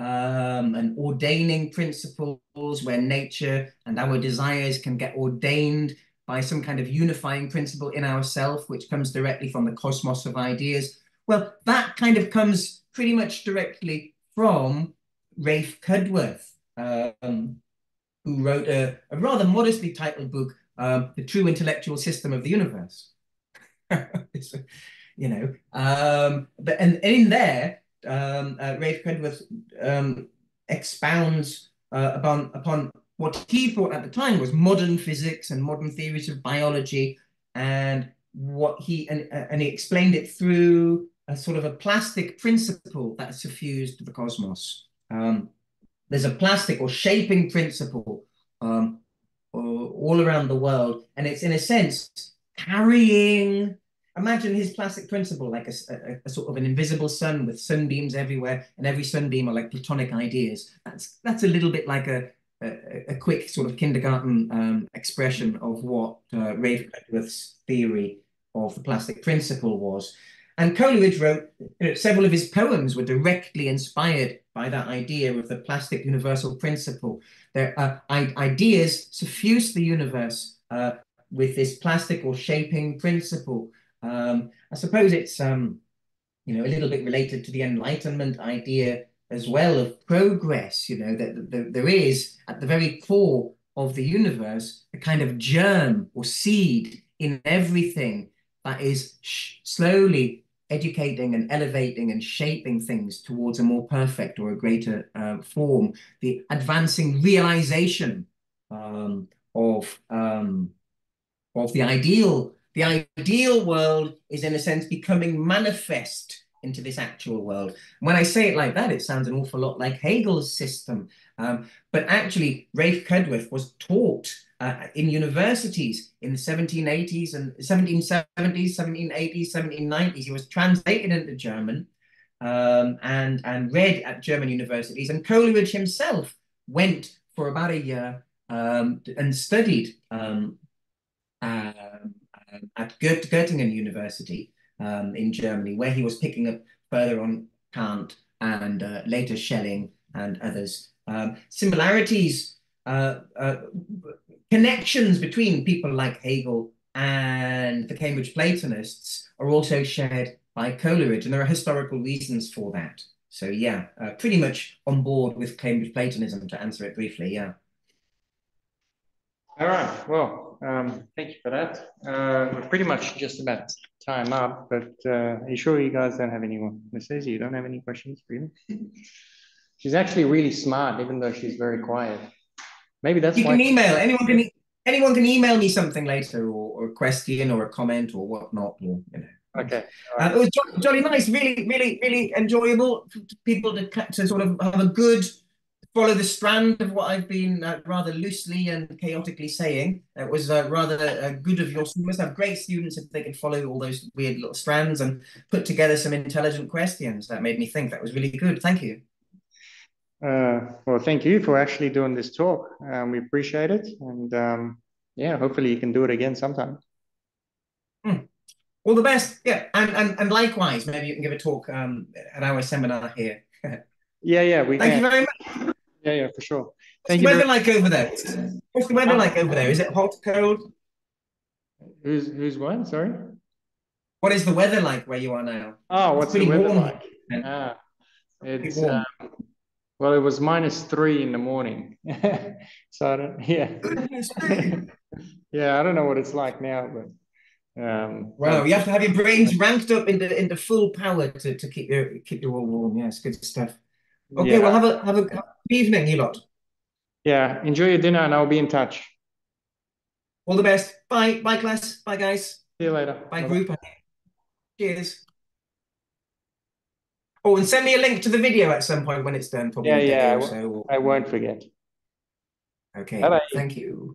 Speaker 2: um, and ordaining principles where nature and our desires can get ordained by some kind of unifying principle in ourself, which comes directly from the cosmos of ideas. Well, that kind of comes pretty much directly from Rafe Cudworth, um, who wrote a, a, rather modestly titled book, um, The True Intellectual System of the Universe. [laughs] you know, um, but and, and in there, um, uh, Rafe um, expounds uh, upon upon what he thought at the time was modern physics and modern theories of biology, and what he and, and he explained it through a sort of a plastic principle that suffused the cosmos. Um, there's a plastic or shaping principle um, all around the world, and it's in a sense carrying imagine his plastic principle like a, a, a, sort of an invisible sun with sunbeams everywhere and every sunbeam are like platonic ideas. That's that's a little bit like a a, a quick sort of kindergarten um, expression of what uh, Rafe Cudworth's theory of the plastic principle was. And Coleridge wrote you know, several of his poems were directly inspired by that idea of the plastic universal principle. Their uh, ideas suffuse the universe uh, with this plastic or shaping principle um, I suppose it's um, you know a little bit related to the Enlightenment idea as well of progress. You know that, that there is at the very core of the universe a kind of germ or seed in everything that is slowly educating and elevating and shaping things towards a more perfect or a greater uh, form. The advancing realization um, of um, of the ideal the ideal world is, in a sense, becoming manifest into this actual world. When I say it like that, it sounds an awful lot like Hegel's system. Um, but actually, Rafe Cudworth was taught uh, in universities in the 1780s and 1770s, 1780s, 1790s. He was translated into German um, and, and read at German universities. And Coleridge himself went for about a year um, and studied um, uh, at Göttingen University um, in Germany, where he was picking up further on Kant and uh, later Schelling and others. Um, similarities, uh, uh, connections between people like Hegel and the Cambridge Platonists are also shared by Coleridge, and there are historical reasons for that. So yeah, uh, pretty much on board with Cambridge Platonism to answer it briefly, yeah.
Speaker 1: All right, well, um, thank you for that. Uh, we're pretty much just about time up, but uh, are you sure you guys don't have any more? Mrs. You don't have any questions, really? [laughs] she's actually really smart, even though she's very quiet. Maybe that's
Speaker 2: you
Speaker 1: why.
Speaker 2: can email anyone can e anyone can email me something later, or, or, a question, or a comment, or whatnot, or you know.
Speaker 1: Okay.
Speaker 2: Right. Uh, it was jolly, jolly nice, really, really, really enjoyable for people to, to sort of have a good follow the strand of what I've been uh, rather loosely and chaotically saying. It was uh, rather uh, good of your students. have great students if they could follow all those weird little strands and put together some intelligent questions. That made me think. That was really good. Thank you.
Speaker 1: Uh, well, thank you for actually doing this talk. Um, we appreciate it. And um, yeah, hopefully you can do it again sometime.
Speaker 2: Mm. All the best. Yeah. And, and, and likewise, maybe you can give a talk um, at our seminar here. [laughs]
Speaker 1: yeah, yeah. We
Speaker 2: Thank
Speaker 1: can.
Speaker 2: you very much.
Speaker 1: Yeah, yeah, for sure.
Speaker 2: Thank What's the weather like over there? What's the weather like over there? Is it hot, cold?
Speaker 1: Who's who's what? Sorry.
Speaker 2: What is the weather like where you are now?
Speaker 1: Oh, what's the weather warm. like? Ah, it's um, well, it was minus three in the morning. [laughs] so I don't, yeah, [laughs] yeah, I don't know what it's like now, but um,
Speaker 2: wow, you have to have your brains ranked up into into full power to, to keep your keep you all warm. Yes, good stuff. Okay, yeah. well have a have a good evening, you lot.
Speaker 1: Yeah, enjoy your dinner and I'll be in touch.
Speaker 2: All the best. Bye. Bye, class. Bye, guys.
Speaker 1: See you later.
Speaker 2: Bye, Bye. group. Cheers. Oh, and send me a link to the video at some point when it's done.
Speaker 1: Probably yeah, yeah. I, so. I won't forget.
Speaker 2: Okay. Bye -bye. Thank you.